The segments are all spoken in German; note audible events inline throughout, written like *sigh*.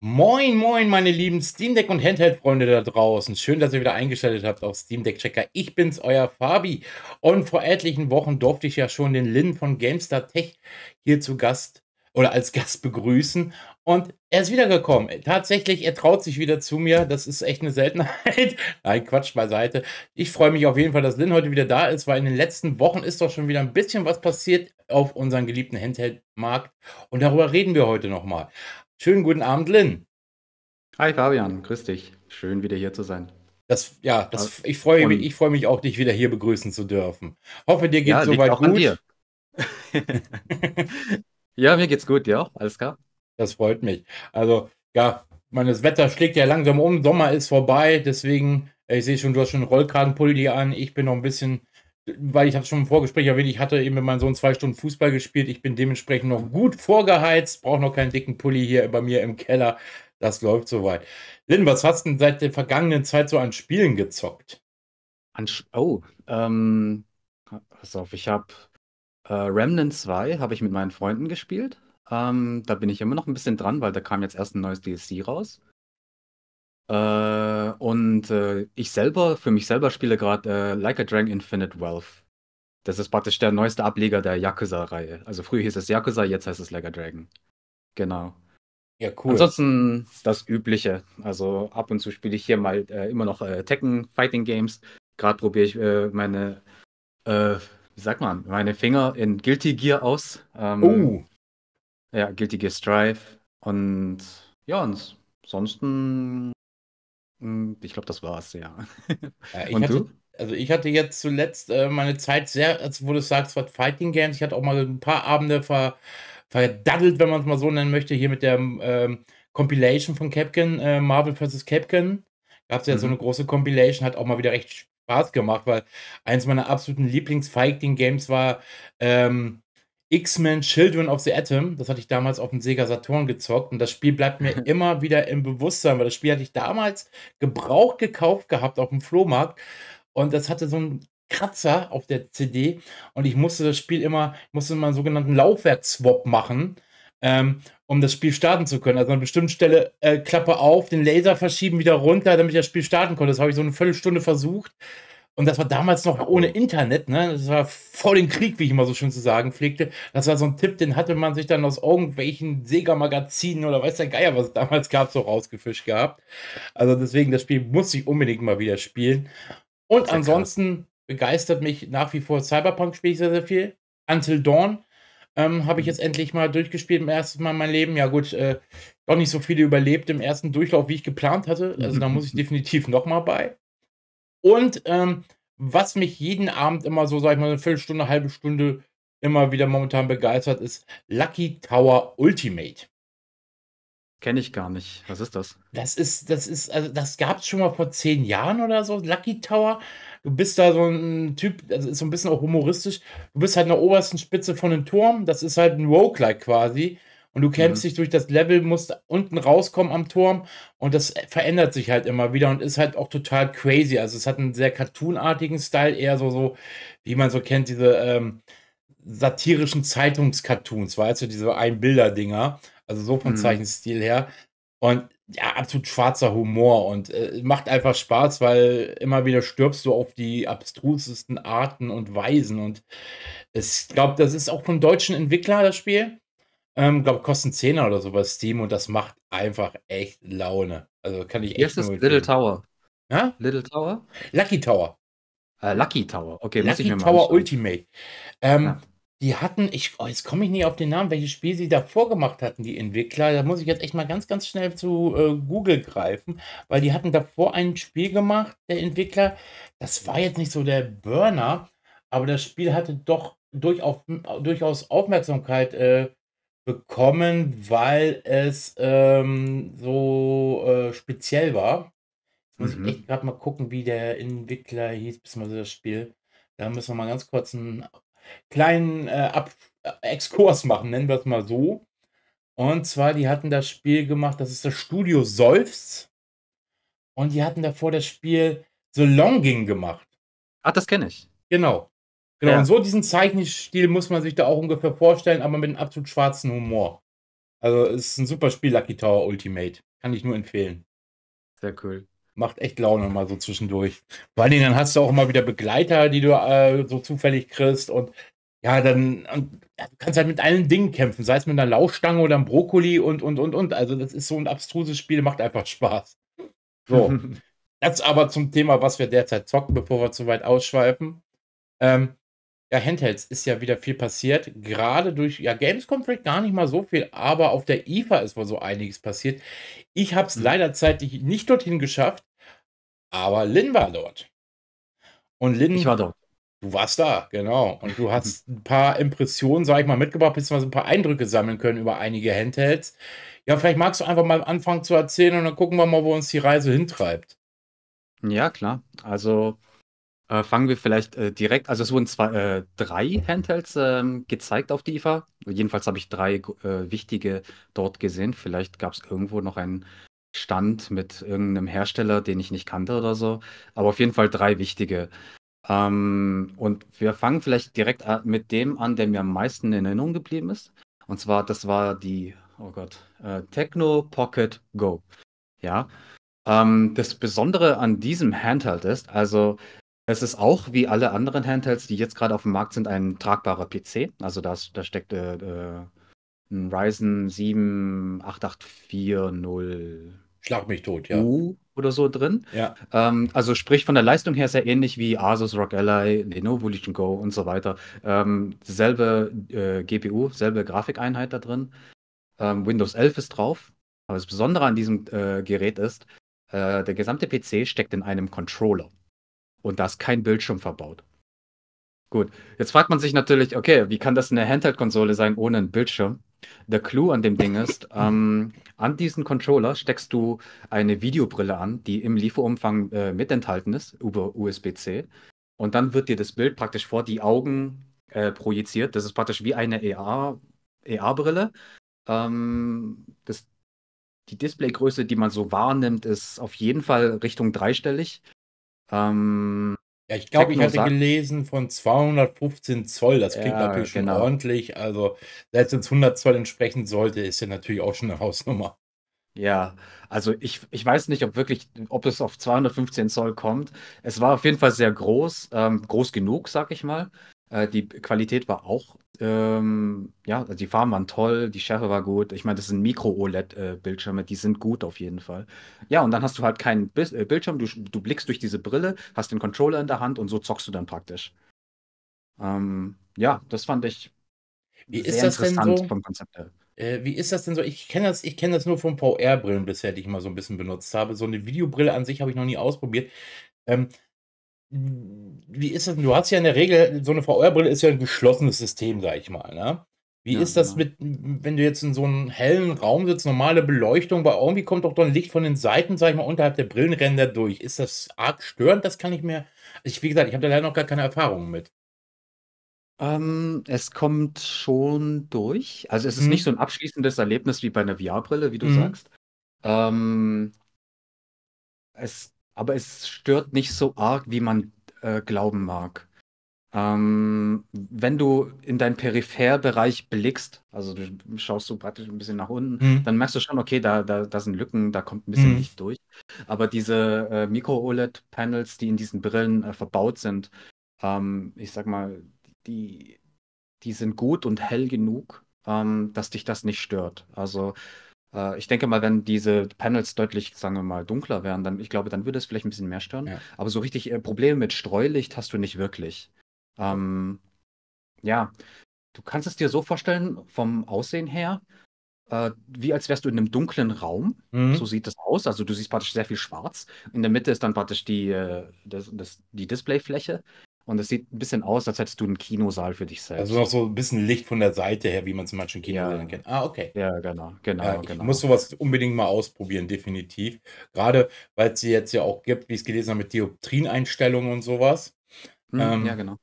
Moin, moin, meine lieben Steam Deck und Handheld-Freunde da draußen. Schön, dass ihr wieder eingeschaltet habt auf Steam Deck Checker. Ich bin's, euer Fabi. Und vor etlichen Wochen durfte ich ja schon den Lin von GameStar Tech hier zu Gast oder als Gast begrüßen. Und er ist wiedergekommen. Tatsächlich, er traut sich wieder zu mir. Das ist echt eine Seltenheit. *laughs* Nein, Quatsch beiseite. Ich freue mich auf jeden Fall, dass Lin heute wieder da ist, weil in den letzten Wochen ist doch schon wieder ein bisschen was passiert auf unserem geliebten Handheld-Markt. Und darüber reden wir heute nochmal. Schönen guten Abend, Lynn. Hi Fabian, grüß dich. Schön wieder hier zu sein. Das, ja, das, ich freue mich, ich freue mich auch, dich wieder hier begrüßen zu dürfen. Hoffe, dir geht ja, soweit gut. *laughs* ja, mir geht's gut, ja, alles klar. Das freut mich. Also, ja, das Wetter schlägt ja langsam um, Sommer ist vorbei, deswegen, ich sehe schon, du hast schon einen Rollkragenpulli an, ich bin noch ein bisschen weil ich habe schon im Vorgespräch erwähnt, ich hatte eben mit meinem Sohn zwei Stunden Fußball gespielt. Ich bin dementsprechend noch gut vorgeheizt, brauche noch keinen dicken Pulli hier bei mir im Keller. Das läuft soweit. Lynn, was hast du denn seit der vergangenen Zeit so an Spielen gezockt? An oh, ähm, pass auf, ich habe äh, Remnant 2 habe ich mit meinen Freunden gespielt. Ähm, da bin ich immer noch ein bisschen dran, weil da kam jetzt erst ein neues DLC raus. Äh, und äh, ich selber, für mich selber spiele gerade äh, Like a Dragon Infinite Wealth. Das ist praktisch der neueste Ableger der Yakuza-Reihe. Also früher hieß es Yakuza, jetzt heißt es Like a Dragon. Genau. Ja, cool. Ansonsten das Übliche. Also ab und zu spiele ich hier mal äh, immer noch äh, Tekken Fighting Games. Gerade probiere ich meine, wie sagt man, meine Finger in Guilty Gear aus. Ähm, oh. Ja, Guilty Gear Strive. Und ja, ansonsten ich glaube, das war's, ja. *laughs* ja ich Und hatte, du? Also ich hatte jetzt zuletzt äh, meine Zeit sehr, als wo du sagst, was Fighting Games. Ich hatte auch mal ein paar Abende ver, verdaddelt, wenn man es mal so nennen möchte, hier mit der ähm, Compilation von Capcom, äh, Marvel vs. Capcom. Gab es ja mhm. so eine große Compilation, hat auch mal wieder recht Spaß gemacht, weil eins meiner absoluten Lieblings-Fighting-Games war ähm, X-Men Children of the Atom. Das hatte ich damals auf dem Sega Saturn gezockt und das Spiel bleibt mir *laughs* immer wieder im Bewusstsein, weil das Spiel hatte ich damals gebraucht gekauft gehabt auf dem Flohmarkt und das hatte so einen Kratzer auf der CD und ich musste das Spiel immer, musste immer einen sogenannten Laufwerk-Swap machen, ähm, um das Spiel starten zu können. Also an einer bestimmten Stelle äh, Klappe auf, den Laser verschieben, wieder runter, damit ich das Spiel starten konnte. Das habe ich so eine Viertelstunde versucht und das war damals noch ohne Internet, ne? Das war vor dem Krieg, wie ich immer so schön zu sagen pflegte. Das war so ein Tipp, den hatte man sich dann aus irgendwelchen Sega-Magazinen oder weiß der Geier, was es damals gab, so rausgefischt gehabt. Also deswegen, das Spiel muss ich unbedingt mal wieder spielen. Und ansonsten begeistert mich nach wie vor Cyberpunk, spiele ich sehr, sehr viel. Until Dawn ähm, habe ich jetzt endlich mal durchgespielt im ersten Mal in meinem Leben. Ja, gut, äh, doch nicht so viele überlebt im ersten Durchlauf, wie ich geplant hatte. Also da muss ich *laughs* definitiv nochmal bei. Und ähm, was mich jeden Abend immer so, sag ich mal, eine Viertelstunde, eine halbe Stunde immer wieder momentan begeistert, ist Lucky Tower Ultimate. Kenne ich gar nicht. Was ist das? Das ist, das ist, also das gab es schon mal vor zehn Jahren oder so, Lucky Tower. Du bist da so ein Typ, das ist so ein bisschen auch humoristisch. Du bist halt in der obersten Spitze von einem Turm. Das ist halt ein Roguelike quasi und du kämpfst mhm. dich durch das Level, musst unten rauskommen am Turm und das verändert sich halt immer wieder und ist halt auch total crazy. Also es hat einen sehr cartoonartigen Style, eher so, so wie man so kennt, diese ähm, satirischen Zeitungscartoons, weißt du, diese Einbilder-Dinger, also so vom mhm. Zeichenstil her. Und ja, absolut schwarzer Humor und äh, macht einfach Spaß, weil immer wieder stirbst du auf die abstrusesten Arten und Weisen. Und ich glaube, das ist auch vom deutschen Entwickler, das Spiel. Ähm, glaube, kosten 10 oder so bei Steam und das macht einfach echt Laune. Also kann ich echt Jetzt ist Little Tower. Ja? Little Tower? Lucky Tower. Äh, Lucky Tower, okay, muss ich mir mal Tower anschauen. Ultimate. Ähm, ja. Die hatten, ich, oh, jetzt komme ich nicht auf den Namen, welches Spiel sie davor gemacht hatten, die Entwickler. Da muss ich jetzt echt mal ganz, ganz schnell zu äh, Google greifen, weil die hatten davor ein Spiel gemacht, der Entwickler. Das war jetzt nicht so der Burner, aber das Spiel hatte doch durchaus, durchaus Aufmerksamkeit äh, bekommen, weil es ähm, so äh, speziell war. Jetzt muss mhm. ich echt gerade mal gucken, wie der Entwickler hieß, beziehungsweise das Spiel. Da müssen wir mal ganz kurz einen kleinen äh, Ab äh, Exkurs machen, nennen wir es mal so. Und zwar, die hatten das Spiel gemacht, das ist das Studio Seufz. Und die hatten davor das Spiel The Longing gemacht. Ach, das kenne ich. Genau. Genau, ja. und so diesen Zeichenstil muss man sich da auch ungefähr vorstellen, aber mit einem absolut schwarzen Humor. Also, es ist ein super Spiel, Lucky Tower Ultimate. Kann ich nur empfehlen. Sehr cool. Macht echt Laune mal so zwischendurch. Vor allen Dingen, dann hast du auch immer wieder Begleiter, die du äh, so zufällig kriegst und ja, dann und, ja, du kannst halt mit allen Dingen kämpfen, sei es mit einer Lauchstange oder einem Brokkoli und, und, und, und. Also, das ist so ein abstruses Spiel, macht einfach Spaß. So. *laughs* Jetzt aber zum Thema, was wir derzeit zocken, bevor wir zu weit ausschweifen. Ähm, ja, Handhelds ist ja wieder viel passiert. Gerade durch, ja, Gamescom vielleicht gar nicht mal so viel, aber auf der IFA ist wohl so einiges passiert. Ich habe es mhm. leider zeitlich nicht dorthin geschafft, aber Lin war dort. Und Lin. Ich war dort. Du warst da, genau. Und du hast *laughs* ein paar Impressionen, sag ich mal, mitgebracht, beziehungsweise ein paar Eindrücke sammeln können über einige Handhelds. Ja, vielleicht magst du einfach mal anfangen zu erzählen und dann gucken wir mal, wo uns die Reise hintreibt. Ja, klar. Also äh, fangen wir vielleicht äh, direkt, also es wurden zwei, äh, drei Handhelds ähm, gezeigt auf die IFA. Jedenfalls habe ich drei äh, wichtige dort gesehen. Vielleicht gab es irgendwo noch einen Stand mit irgendeinem Hersteller, den ich nicht kannte oder so. Aber auf jeden Fall drei wichtige. Ähm, und wir fangen vielleicht direkt mit dem an, der mir am meisten in Erinnerung geblieben ist. Und zwar, das war die, oh Gott, äh, Techno Pocket Go. Ja. Ähm, das Besondere an diesem Handheld ist, also es ist auch wie alle anderen Handhelds, die jetzt gerade auf dem Markt sind, ein tragbarer PC. Also da, da steckt äh, äh, ein Ryzen 7 8840 Schlag mich tot, ja. U oder so drin. Ja. Ähm, also sprich von der Leistung her sehr ähnlich wie Asus ROG Ally, Lenovo Legion Go und so weiter. Ähm, selbe äh, GPU, selbe Grafikeinheit da drin. Ähm, Windows 11 ist drauf. Aber das Besondere an diesem äh, Gerät ist, äh, der gesamte PC steckt in einem Controller. Und da ist kein Bildschirm verbaut. Gut, jetzt fragt man sich natürlich, okay, wie kann das eine Handheld-Konsole sein ohne einen Bildschirm? Der Clou an dem Ding ist, *laughs* ähm, an diesen Controller steckst du eine Videobrille an, die im Lieferumfang äh, mit enthalten ist, über USB-C. Und dann wird dir das Bild praktisch vor die Augen äh, projiziert. Das ist praktisch wie eine EA-Brille. Ähm, die Displaygröße, die man so wahrnimmt, ist auf jeden Fall Richtung dreistellig. Ähm, ja, ich glaube, ich hatte gelesen von 215 Zoll. Das klingt ja, natürlich genau. schon ordentlich. Also, selbst wenn es 100 Zoll entsprechen sollte, ist ja natürlich auch schon eine Hausnummer. Ja, also ich, ich weiß nicht, ob wirklich, ob es auf 215 Zoll kommt. Es war auf jeden Fall sehr groß, ähm, groß genug, sag ich mal. Äh, die Qualität war auch, ähm, ja, also die Farben waren toll, die Schärfe war gut. Ich meine, das sind Mikro-OLED-Bildschirme, die sind gut auf jeden Fall. Ja, und dann hast du halt keinen Bis äh, Bildschirm, du, du blickst durch diese Brille, hast den Controller in der Hand und so zockst du dann praktisch. Ähm, ja, das fand ich Wie ist das denn so? vom Konzept her. Äh, wie ist das denn so? Ich kenne das, ich kenn das nur von VR-Brillen bisher, die ich mal so ein bisschen benutzt habe. So eine Videobrille an sich habe ich noch nie ausprobiert. Ähm, wie ist das Du hast ja in der Regel, so eine VR-Brille ist ja ein geschlossenes System, sag ich mal, ne? Wie ja, ist das genau. mit, wenn du jetzt in so einem hellen Raum sitzt, normale Beleuchtung, weil irgendwie kommt doch dann Licht von den Seiten, sag ich mal, unterhalb der Brillenränder durch. Ist das arg störend? Das kann ich mir. Ich, wie gesagt, ich habe da leider noch gar keine Erfahrungen mit. Ähm, es kommt schon durch. Also es ist mhm. nicht so ein abschließendes Erlebnis wie bei einer VR-Brille, wie du mhm. sagst. Ähm, es aber es stört nicht so arg, wie man äh, glauben mag. Ähm, wenn du in deinen Peripherbereich blickst, also du schaust so praktisch ein bisschen nach unten, mhm. dann merkst du schon, okay, da, da, da sind Lücken, da kommt ein bisschen mhm. Licht durch. Aber diese äh, Micro-OLED-Panels, die in diesen Brillen äh, verbaut sind, ähm, ich sag mal, die, die sind gut und hell genug, ähm, dass dich das nicht stört. Also äh, ich denke mal, wenn diese Panels deutlich, sagen wir mal, dunkler wären, dann, ich glaube, dann würde es vielleicht ein bisschen mehr stören. Ja. Aber so richtig äh, Probleme mit Streulicht hast du nicht wirklich. Ähm, ja, du kannst es dir so vorstellen, vom Aussehen her, äh, wie als wärst du in einem dunklen Raum. Mhm. So sieht das aus. Also du siehst praktisch sehr viel schwarz. In der Mitte ist dann praktisch die, äh, das, das, die Displayfläche. Und es sieht ein bisschen aus, als hättest du einen Kinosaal für dich selbst. Also noch so ein bisschen Licht von der Seite her, wie man zum Beispiel Kinosaal ja. kennt. Ah, okay. Ja, genau, genau, ja, ich genau. muss sowas unbedingt mal ausprobieren, definitiv. Gerade, weil es sie jetzt ja auch gibt, wie ich es gelesen habe, mit Dioptrieneinstellungen und sowas. Mhm, ähm, ja, genau.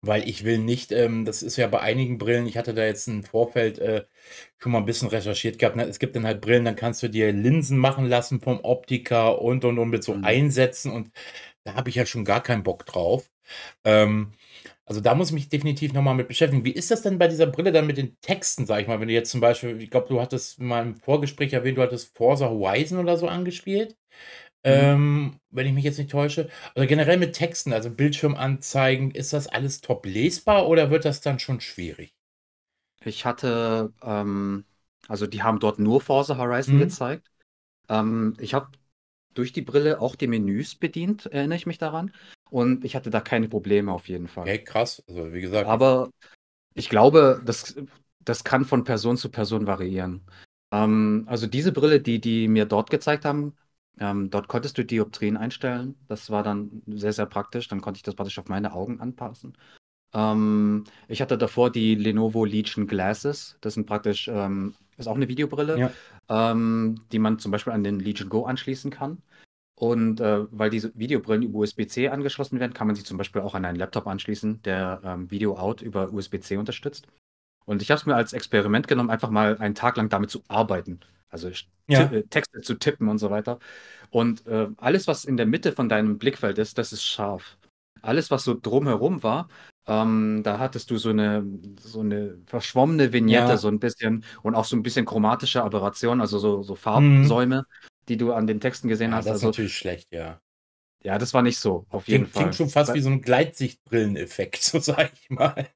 Weil ich will nicht, ähm, das ist ja bei einigen Brillen, ich hatte da jetzt im Vorfeld äh, schon mal ein bisschen recherchiert gehabt. Ne? Es gibt dann halt Brillen, dann kannst du dir Linsen machen lassen vom Optiker und und und mit so mhm. einsetzen und da habe ich ja schon gar keinen Bock drauf. Ähm, Also, da muss ich mich definitiv noch mal mit beschäftigen. Wie ist das denn bei dieser Brille dann mit den Texten, sage ich mal, wenn du jetzt zum Beispiel ich glaube, du hattest mal im Vorgespräch erwähnt, du hattest Forza Horizon oder so angespielt, Mhm. ähm, wenn ich mich jetzt nicht täusche. Oder generell mit Texten, also Bildschirmanzeigen, ist das alles top lesbar oder wird das dann schon schwierig? Ich hatte, ähm also, die haben dort nur Forza Horizon Mhm. gezeigt. Ähm, ich habe durch die Brille auch die Menüs bedient, erinnere ich mich daran. Und ich hatte da keine Probleme auf jeden Fall. Okay, krass. Also, wie gesagt Aber ich glaube, das das kann von Person zu Person variieren. Ähm, also, diese Brille, die die mir dort gezeigt haben, ähm, dort konntest du Dioptrien einstellen. Das war dann sehr, sehr praktisch. Dann konnte ich das praktisch auf meine Augen anpassen. Ähm, ich hatte davor die Lenovo Legion Glasses. Das sind praktisch, ähm ist auch eine Videobrille, Ja. ähm, die man zum Beispiel an den Legion Go anschließen kann. Und, äh, weil diese Videobrillen über USB-C angeschlossen werden, kann man sie zum Beispiel auch an einen Laptop anschließen, der, ähm, Video Out über USB-C unterstützt. Und ich habe es mir als Experiment genommen, einfach mal einen Tag lang damit zu arbeiten. Also, Ja. äh, Texte zu tippen und so weiter. Und, äh, alles, was in der Mitte von deinem Blickfeld ist, das ist scharf. Alles, was so drumherum war, ähm, da hattest du so eine so 'ne verschwommene Vignette Ja. so 'n bisschen und auch so 'n bisschen chromatische Aberration, also so so Mhm. Die du an den Texten gesehen Ja, hast. das ist Also natürlich schlecht, ja. ja, das war nicht so, auf jeden Klingt klingt Fall. schon fast wie so 'n Gleitsichtbrilleneffekt, *laughs* so sage ich mal.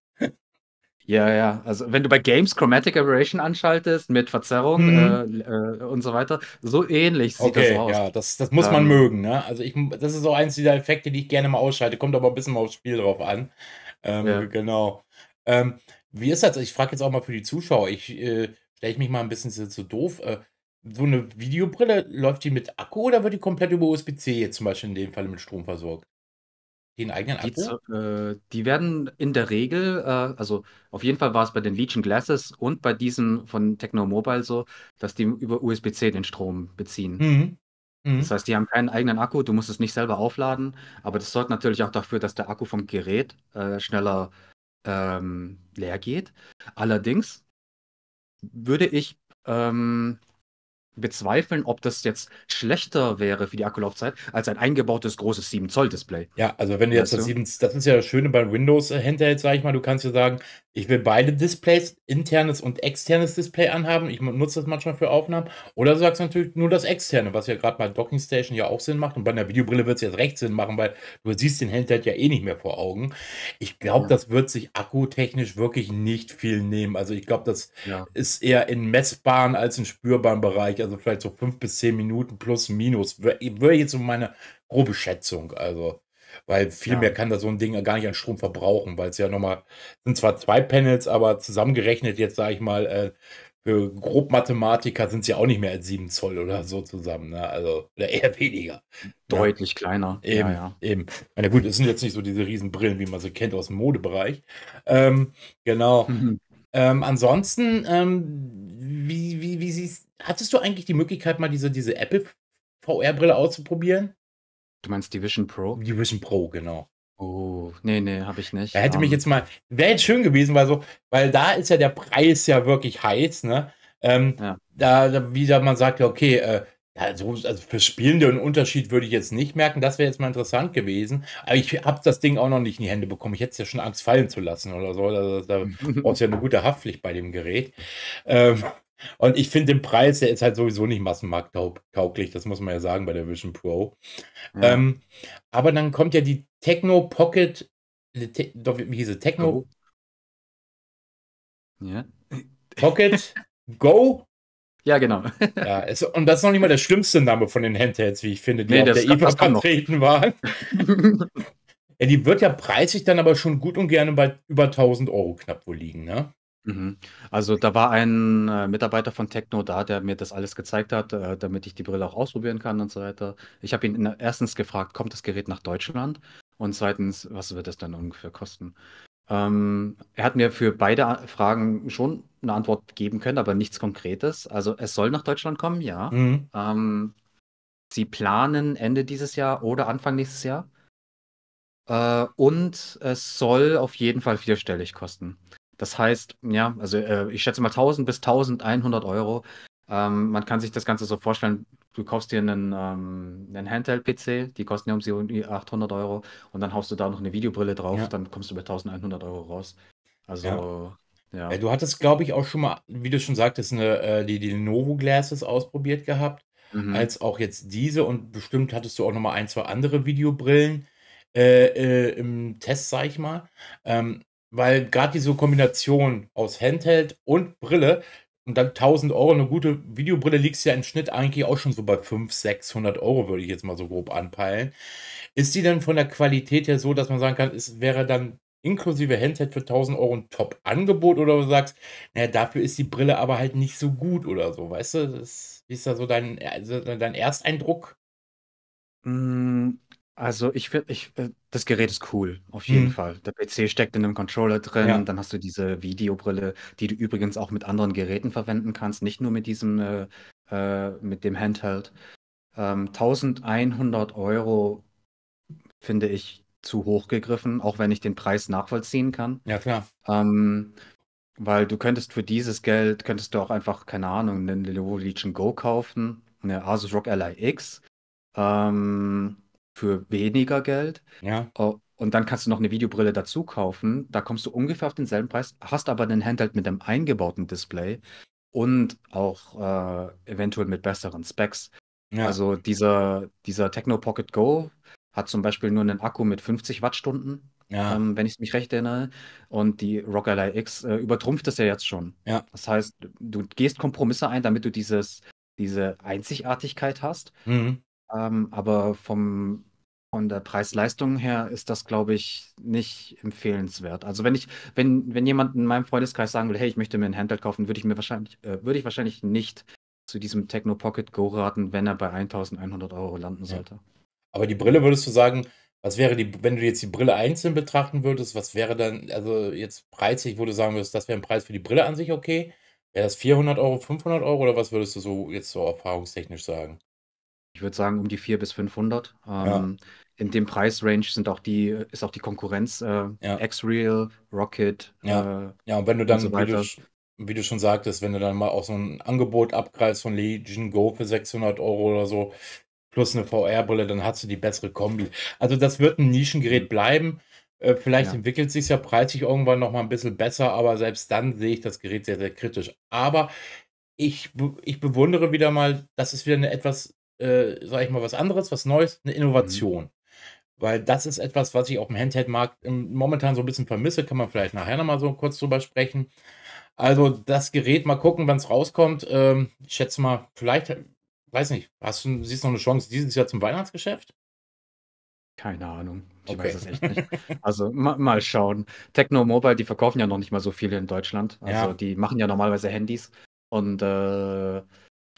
Ja, ja. Also, wenn du bei Games Chromatic Aberration anschaltest mit Verzerrung, Mhm. äh, äh, und so weiter, so ähnlich sieht das Okay, aus. ja, das das muss man Ähm mögen, ne? Also, ich das ist so eins dieser Effekte, die ich gerne mal ausschalte, kommt aber 'n bisschen aufs Spiel drauf an. Ähm, Ja. genau. Ähm, wie ist das? Ich frage jetzt auch mal für die Zuschauer. Ich, äh stelle ich mich mal 'n bisschen so so doof. So 'ne Videobrille, läuft die mit Akku oder wird die komplett über USB-C jetzt zum Beispiel in dem Fall mit Strom versorgt? Die 'n eigenen Die Akku? z äh, die werden in der Regel, äh also, auf jeden Fall war es bei den Legion Glasses und bei diesen von Techno Mobile so, dass die über USB-C den Strom beziehen. Mhm. Das Mhm. heißt, die haben keinen eigenen Akku, du musst es nicht selber aufladen, aber das sorgt natürlich auch dafür, dass der Akku vom Gerät, äh, schneller, ähm, leer geht. Allerdings würde ich, ähm, bezweifeln, ob das jetzt schlechter wäre für die Akkulaufzeit als ein eingebautes großes 7 Zoll Display. Ja, also, wenn du jetzt Weißt das du? 7 das ist ja das Schöne bei Windows, äh, Handhelds, sage ich mal, du kannst ja sagen: „Ich will beide Displays, internes und externes Display anhaben.“ Ich nutze das manchmal für Aufnahmen. Oder du sagst natürlich nur das Externe, was ja grad bei Dockingstation ja auch Sinn macht. Und bei 'ner Videobrille wird's erst recht Sinn machen, weil du siehst den Handheld ja eh nicht mehr vor Augen. Ich glaube, Ja. das wird sich akkutechnisch wirklich nicht viel nehmen. Also, ich glaube, das Ja. ist eher in messbaren als in spürbaren Bereich. Also, vielleicht so 5 bis 10 Minuten plus minus. Wär wäre jetzt so meine grobe Schätzung, also weil viel Ja. mehr kann da so 'n Ding ja gar nicht an Strom verbrauchen, weil's ja noch mal sind zwar 2 Panels, aber zusammengerechnet jetzt, sage ich mal, äh, für Grobmathematiker sind's ja auch nicht mehr als 7 Zoll oder so zusammen, ne? Also oder eher weniger, ne? Deutlich kleiner. Ja, Eben, ja. eben. Na gut, es sind jetzt nicht so diese Riesenbrillen, wie man sie kennt aus'm Modebereich. Ähm, genau. Mhm. Ähm, ansonsten, ähm, wie wie wie siehst hattest du eigentlich die Möglichkeit, mal diese diese Apple VR-Brille auszuprobieren? Du meinst die Vision Pro? Die Vision Pro, genau. Oh, ne, ne, habe ich nicht. Da hätte mich Ähm jetzt mal wäre jetzt schön gewesen, weil so weil da ist ja der Preis ja wirklich heiß, ne? Ähm, Ja. da da wieder man sagt, ja, okay, äh, ja, so also, fürs Spielen den Unterschied würde ich jetzt nicht merken. Das wäre jetzt mal interessant gewesen. Aber ich habe das Ding auch noch nicht in die Hände bekommen. Ich hätte es ja schon Angst, fallen zu lassen oder so. Da da *laughs* brauchst du ja 'ne gute Haftpflicht bei dem Gerät. Ähm, und ich finde den Preis, der ist halt sowieso nicht massenmarkttaug tauglich. Das muss man ja sagen bei der Vision Pro. Ja. Ähm, aber dann kommt ja die Tecno Pocket Te wie hieß sie? Tecno Go. Ja. Pocket *laughs* Go? Ja, genau. Ja, es und das ist noch nicht mal der schlimmste Name von den Handhelds, wie ich finde, die Ne, auf der noch. vertreten waren. *laughs* Ja, die wird ja preislich dann aber schon gut und gerne bei über 1.000 € knapp wohl liegen, ne? Mhm. Also, da war ein, äh, Mitarbeiter von Tecno da, der mir das alles gezeigt hat, äh, damit ich die Brille auch ausprobieren kann und so weiter. Ich habe ihn erstens gefragt: „Kommt das Gerät nach Deutschland?“ Und zweitens: „Was wird das dann ungefähr kosten?“ Ähm, er hat mir für beide Fragen schon 'ne Antwort geben können, aber nichts Konkretes. Also, es soll nach Deutschland kommen, ja. Mhm. Ähm, sie planen Ende dieses Jahr oder Anfang nächstes Jahr. Äh, und es soll auf jeden Fall vierstellig kosten. Das heißt, ja, also, äh, ich schätze mal 1.000 bis 1.100 €. Ähm, man kann sich das Ganze so vorstellen, du kaufst dir einen, ähm, einen Handheld-PC, die kosten ja um die 800 Euro und dann haust du da noch eine Videobrille drauf, Ja. dann kommst du bei 1100 Euro raus. Also, ja. Ja, du hattest, glaube ich, auch schon mal, wie du schon sagtest, 'ne, äh, die die Lenovo Glasses ausprobiert gehabt, Mhm. als auch jetzt diese und bestimmt hattest du auch noch mal 1, 2 andere Videobrillen, äh, äh, im Test, sage ich mal. Ähm, weil grad diese Kombination aus Handheld und Brille und dann 1.000 Euro 'ne gute Videobrille liegst ja im Schnitt eigentlich auch schon so bei 500, 600 Euro, würde ich jetzt mal so grob anpeilen. Ist die denn von der Qualität her so, dass man sagen kann, es wäre dann inklusive Handheld für 1.000 Euro 'n Top-Angebot oder du sagst: „Na ja, dafür ist die Brille aber halt nicht so gut“ oder so, weißt du? Das wie ist da so dein also, dein Ersteindruck? Hm, also, ich finde ich äh, das Gerät ist cool, auf jeden Mhm. Fall. Der PC steckt in 'nem Controller drin, Ja. dann hast du diese Videobrille, die du übrigens auch mit anderen Geräten verwenden kannst, nicht nur mit diesem, äh äh, mit dem Handheld. Ähm, 1.100 Euro finde ich zu hoch gegriffen, auch wenn ich den Preis nachvollziehen kann. Ja, klar. Ähm, weil du könntest für dieses Geld könntest du auch einfach, keine Ahnung, 'nen Lenovo Legion Go kaufen, 'ne Asus ROG Ally X, ähm, für weniger Geld. Ja. Oh, und dann kannst du noch 'ne Videobrille dazu kaufen. Da kommst du ungefähr auf denselben Preis, hast aber 'nen Handheld mit 'nem eingebauten Display und auch, äh, eventuell mit besseren Specs. Ja. Also, dieser dieser Tecno Pocket Go hat zum Beispiel nur 'nen Akku mit 50 Wattstunden, Ja. ähm, wenn ich's mich recht erinnere. Und die ROG Ally X, äh, übertrumpft das ja jetzt schon. Ja. Das heißt, du gehst Kompromisse ein, damit du dieses diese Einzigartigkeit hast. Mhm. Ähm, aber vom von der Preis-Leistung her ist das, glaube ich, nicht empfehlenswert. Also, wenn ich wenn wenn jemand in meinem Freundeskreis sagen will: „Hey, ich möchte mir 'n Handheld kaufen“, würde ich mir wahrscheinlich äh, würde ich wahrscheinlich nicht zu diesem Tecno Pocket Go raten, wenn er bei 1.100 Euro landen Ja. sollte. Aber die Brille würdest du sagen was wäre die wenn du jetzt die Brille einzeln betrachten würdest, was wäre dann also, jetzt preislich, wo du sagen würdest, das wäre 'n Preis für die Brille an sich okay? Wäre das 400 Euro, 500 Euro oder was würdest du so jetzt so erfahrungstechnisch sagen? Ich würde sagen, um die 400 bis 500. Ja. Ähm, in dem Preis-Range sind auch die ist auch die Konkurrenz, äh, Ja. X-Real, Rocket, Ja. äh, Ja, und wenn du und so dann, wie du wie du schon sagtest, wenn du dann mal auch so 'n Angebot abgreifst von Legion Go für 600 Euro oder so plus 'ne VR-Brille, dann hast du die bessere Kombi. Also, das wird 'n Mhm. Nischengerät bleiben. Äh, vielleicht Ja. entwickelt sich's ja preislich irgendwann noch mal 'n bisschen besser, aber selbst dann sehe ich das Gerät sehr, sehr kritisch. Aber ich ich bewundere wieder mal, das ist wieder 'ne etwas, äh, sage ich mal, was anderes, was Neues, 'ne Mhm. Innovation. Weil das ist etwas, was ich aufm Handheld-Markt, ähm, momentan so 'n bisschen vermisse, kann man vielleicht nachher noch mal so kurz drüber sprechen. Also, das Gerät mal gucken, wann's rauskommt. Ähm, ich schätze mal, vielleicht weiß nicht, hast du siehst du noch 'ne Chance dieses Jahr zum Weihnachtsgeschäft? Keine Ahnung. Ich weiß Okay. es echt nicht. Also, ma mal schauen. Tecno Mobile, die verkaufen ja noch nicht mal so viele in Deutschland. Also, Ja. die machen ja normalerweise Handys und, äh,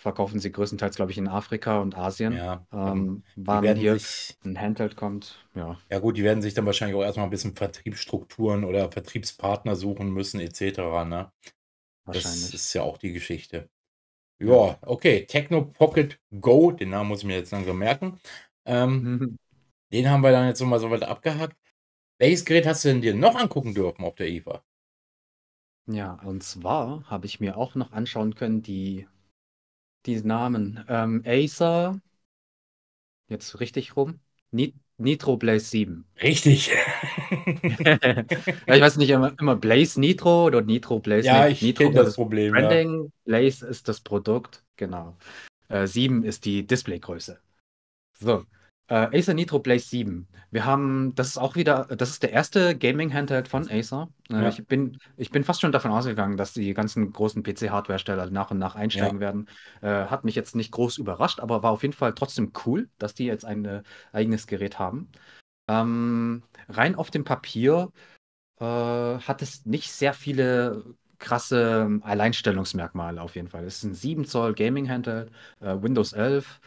verkaufen sie größtenteils, glaube ich, in Afrika und Asien. Ja, ähm, Ähm, wann werden hier sich 'n Handheld kommt, ja. Ja gut, die werden sich dann wahrscheinlich auch erst mal 'n bisschen Vertriebsstrukturen oder Vertriebspartner suchen müssen et cetera, ne? Das Wahrscheinlich. ist ja auch die Geschichte. Ja. Okay, Tecno Pocket Go, den Namen muss ich mir jetzt langsam merken. Ähm, Mhm. *laughs* den haben wir dann jetzt so mal so weit abgehakt. Welches Gerät hast du denn dir noch angucken dürfen auf der IFA? Ja, und zwar habe ich mir auch noch anschauen können, die die Namen, ähm, Acer jetzt richtig rum, Ni Nitro Blaze 7. Richtig. *laughs* Ja, ich weiß nicht, immer immer Blaze Nitro oder Nitro Blaze. Ja, ich Nitro das das Problem, ja. Branding, Blaze ist das Produkt, genau. Äh, 7 ist die Displaygröße. So, äh, Acer Nitro Blaze 7. Wir haben das ist auch wieder das ist der erste Gaming-Handheld von Acer. Äh, Ja. ich bin ich bin fast schon davon ausgegangen, dass die ganzen großen PC-Hardware-Hersteller nach und nach einsteigen Ja. werden. Äh, hat mich jetzt nicht groß überrascht, aber war auf jeden Fall trotzdem cool, dass die jetzt ein, äh, eigenes Gerät haben. Ähm, rein auf dem Papier, äh, hat es nicht sehr viele krasse Alleinstellungsmerkmale auf jeden Fall. Es ist 'n 7 Zoll Gaming-Handheld, äh, Windows 11,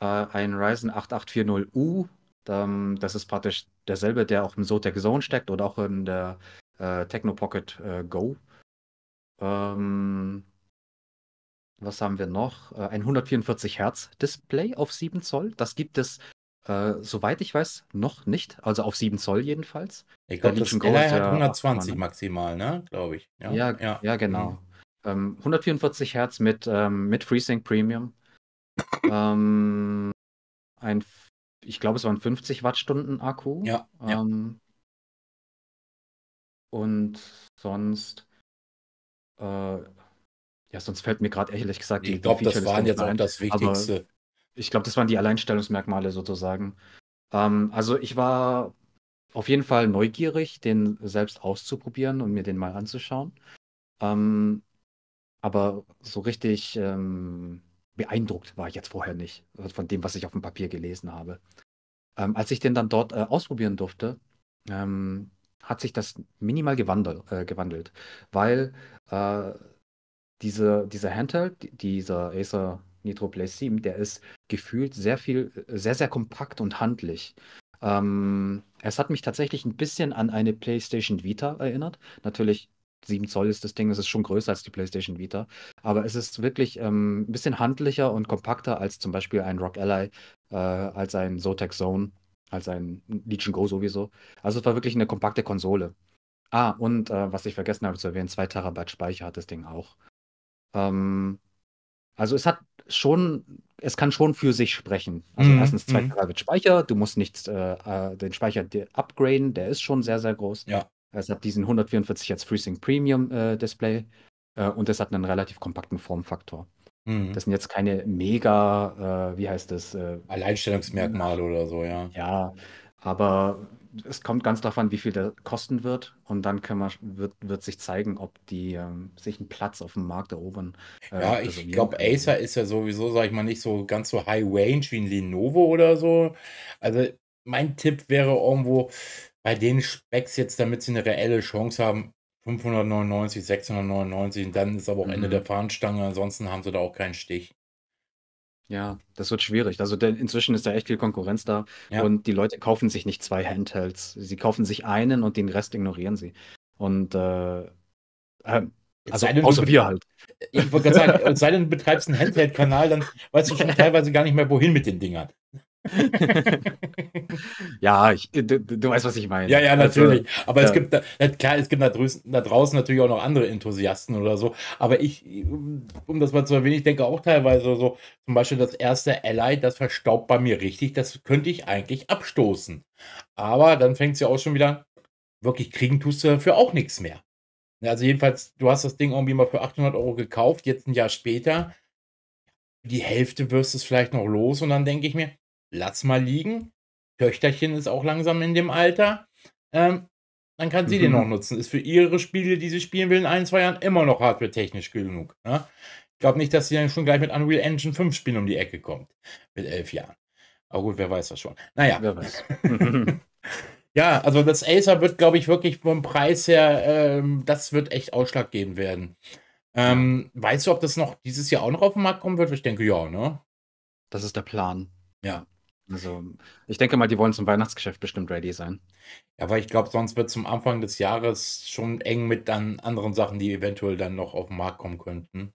äh, ein Ryzen 8840U. Ähm, das ist praktisch derselbe, der auch im Zotac Zone steckt oder auch in der, äh, Tecno Pocket, äh, Go. Ähm was haben wir noch? Äh, ein 144 Hertz Display auf 7 Zoll. Das gibt es, äh, soweit ich weiß, noch nicht, also auf 7 Zoll jedenfalls. Ich Der glaube, das Go hat ja 120 abgewandert. maximal, ne, glaube ich. Ja, Ja, ja. ja, Mhm. genau. Ähm, 144 Hertz mit, ähm, mit FreeSync Premium. Ähm, ein, ich glaube, es war ein 50 Wattstunden Akku. Ja, ja. Ähm, und sonst, äh, ja, sonst fällt mir gerade ehrlich gesagt die, ich glaube, das waren jetzt auch das Wichtigste. Ich glaube, das waren die Alleinstellungsmerkmale sozusagen. Ähm, also ich war auf jeden Fall neugierig, den selbst auszuprobieren und mir den mal anzuschauen. Ähm, aber so richtig ähm, beeindruckt war ich jetzt vorher nicht also von dem, was ich auf dem Papier gelesen habe. Ähm, als ich den dann dort äh, ausprobieren durfte, ähm, hat sich das minimal gewandelt, äh, gewandelt weil äh, diese, dieser Handheld, dieser Acer Nitro Play 7, der ist gefühlt sehr viel, sehr, sehr kompakt und handlich. Ähm, es hat mich tatsächlich ein bisschen an eine PlayStation Vita erinnert. Natürlich 7 Zoll ist das Ding, es ist schon größer als die PlayStation Vita. Aber es ist wirklich ähm, ein bisschen handlicher und kompakter als zum Beispiel ein Rock Ally, äh, als ein Zotac Zone, als ein Legion Go sowieso. Also es war wirklich eine kompakte Konsole. Ah, und äh, was ich vergessen habe zu erwähnen, 2 Terabyte Speicher hat das Ding auch. Ähm, also es hat schon, es kann schon für sich sprechen. Also mhm. erstens 2 mhm. Terabyte Speicher, du musst nicht äh, äh den Speicher upgraden, der ist schon sehr, sehr groß. Ja. Es hat diesen 144 Hertz FreeSync Premium äh, Display äh, und es hat einen relativ kompakten Formfaktor. Mhm. Das sind jetzt keine mega, äh, wie heißt das? Äh, Alleinstellungsmerkmale oder so, ja. Ja, aber es kommt ganz darauf an, wie viel der kosten wird. Und dann kann man, wird, wird sich zeigen, ob die ähm, sich einen Platz auf dem Markt erobern. Äh, ja, ich glaube, Acer ist ja sowieso, sag ich mal, nicht so ganz so high range wie ein Lenovo oder so. Also mein Tipp wäre irgendwo bei den Specs jetzt, damit sie eine reelle Chance haben, 599, 699 und dann ist aber auch Ende der mhm. Fahnenstange. Ansonsten haben sie da auch keinen Stich. Ja, das wird schwierig. Also denn inzwischen ist da echt viel Konkurrenz da Ja. und die Leute kaufen sich nicht zwei Handhelds. Sie kaufen sich einen und den Rest ignorieren sie. Und äh, äh, also denn, außer wir halt. Ich wollte gerade sagen, es sei denn, du *laughs* betreibst einen Handheld-Kanal, dann weißt du *laughs* schon teilweise gar nicht mehr, wohin mit den Dingern. *laughs* Ja, ich, du, du weißt, was ich meine. Ja, ja, Also, natürlich. Aber es gibt, da, klar, es gibt da draußen, da draußen natürlich auch noch andere Enthusiasten oder so. Aber ich, um das mal zu erwähnen, ich denke auch teilweise so, zum Beispiel das erste Ally, das verstaubt bei mir richtig, das könnte ich eigentlich abstoßen. Aber dann fängt es ja auch schon wieder, wirklich kriegen tust du dafür auch nichts mehr. Also jedenfalls, du hast das Ding irgendwie mal für 800 Euro gekauft, jetzt ein Jahr später, die Hälfte wirst du es vielleicht noch los und dann denke ich mir, lass mal liegen. Töchterchen ist auch langsam in dem Alter. Ähm, dann kann sie mhm. den noch nutzen. Ist für ihre Spiele, die sie spielen will, in ein, zwei Jahren immer noch hardware-technisch genug. Ne? Ich glaube nicht, dass sie dann schon gleich mit Unreal Engine 5 Spielen um die Ecke kommt. Mit elf Jahren. Aber gut, wer weiß das schon. Naja. Wer weiß. *laughs* *laughs* ja, also das Acer wird, glaube ich, wirklich vom Preis her, ähm, das wird echt ausschlaggebend werden. Ähm, weißt du, ob das noch dieses Jahr auch noch auf den Markt kommen wird? Ich denke ja, ne? Das ist der Plan. Ja. Also, ich denke mal, die wollen zum Weihnachtsgeschäft bestimmt ready sein. Ja, weil ich glaube, sonst wird zum Anfang des Jahres schon eng mit dann anderen Sachen, die eventuell dann noch auf den Markt kommen könnten.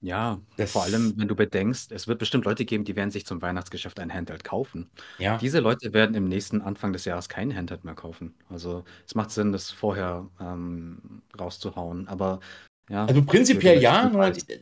Ja, vor allem, wenn du bedenkst, es wird bestimmt Leute geben, die werden sich zum Weihnachtsgeschäft ein Handheld kaufen. Ja. Diese Leute werden im nächsten Anfang des Jahres kein Handheld mehr kaufen. Also, es macht Sinn, das vorher ähm, rauszuhauen. Aber ja, also prinzipiell ja,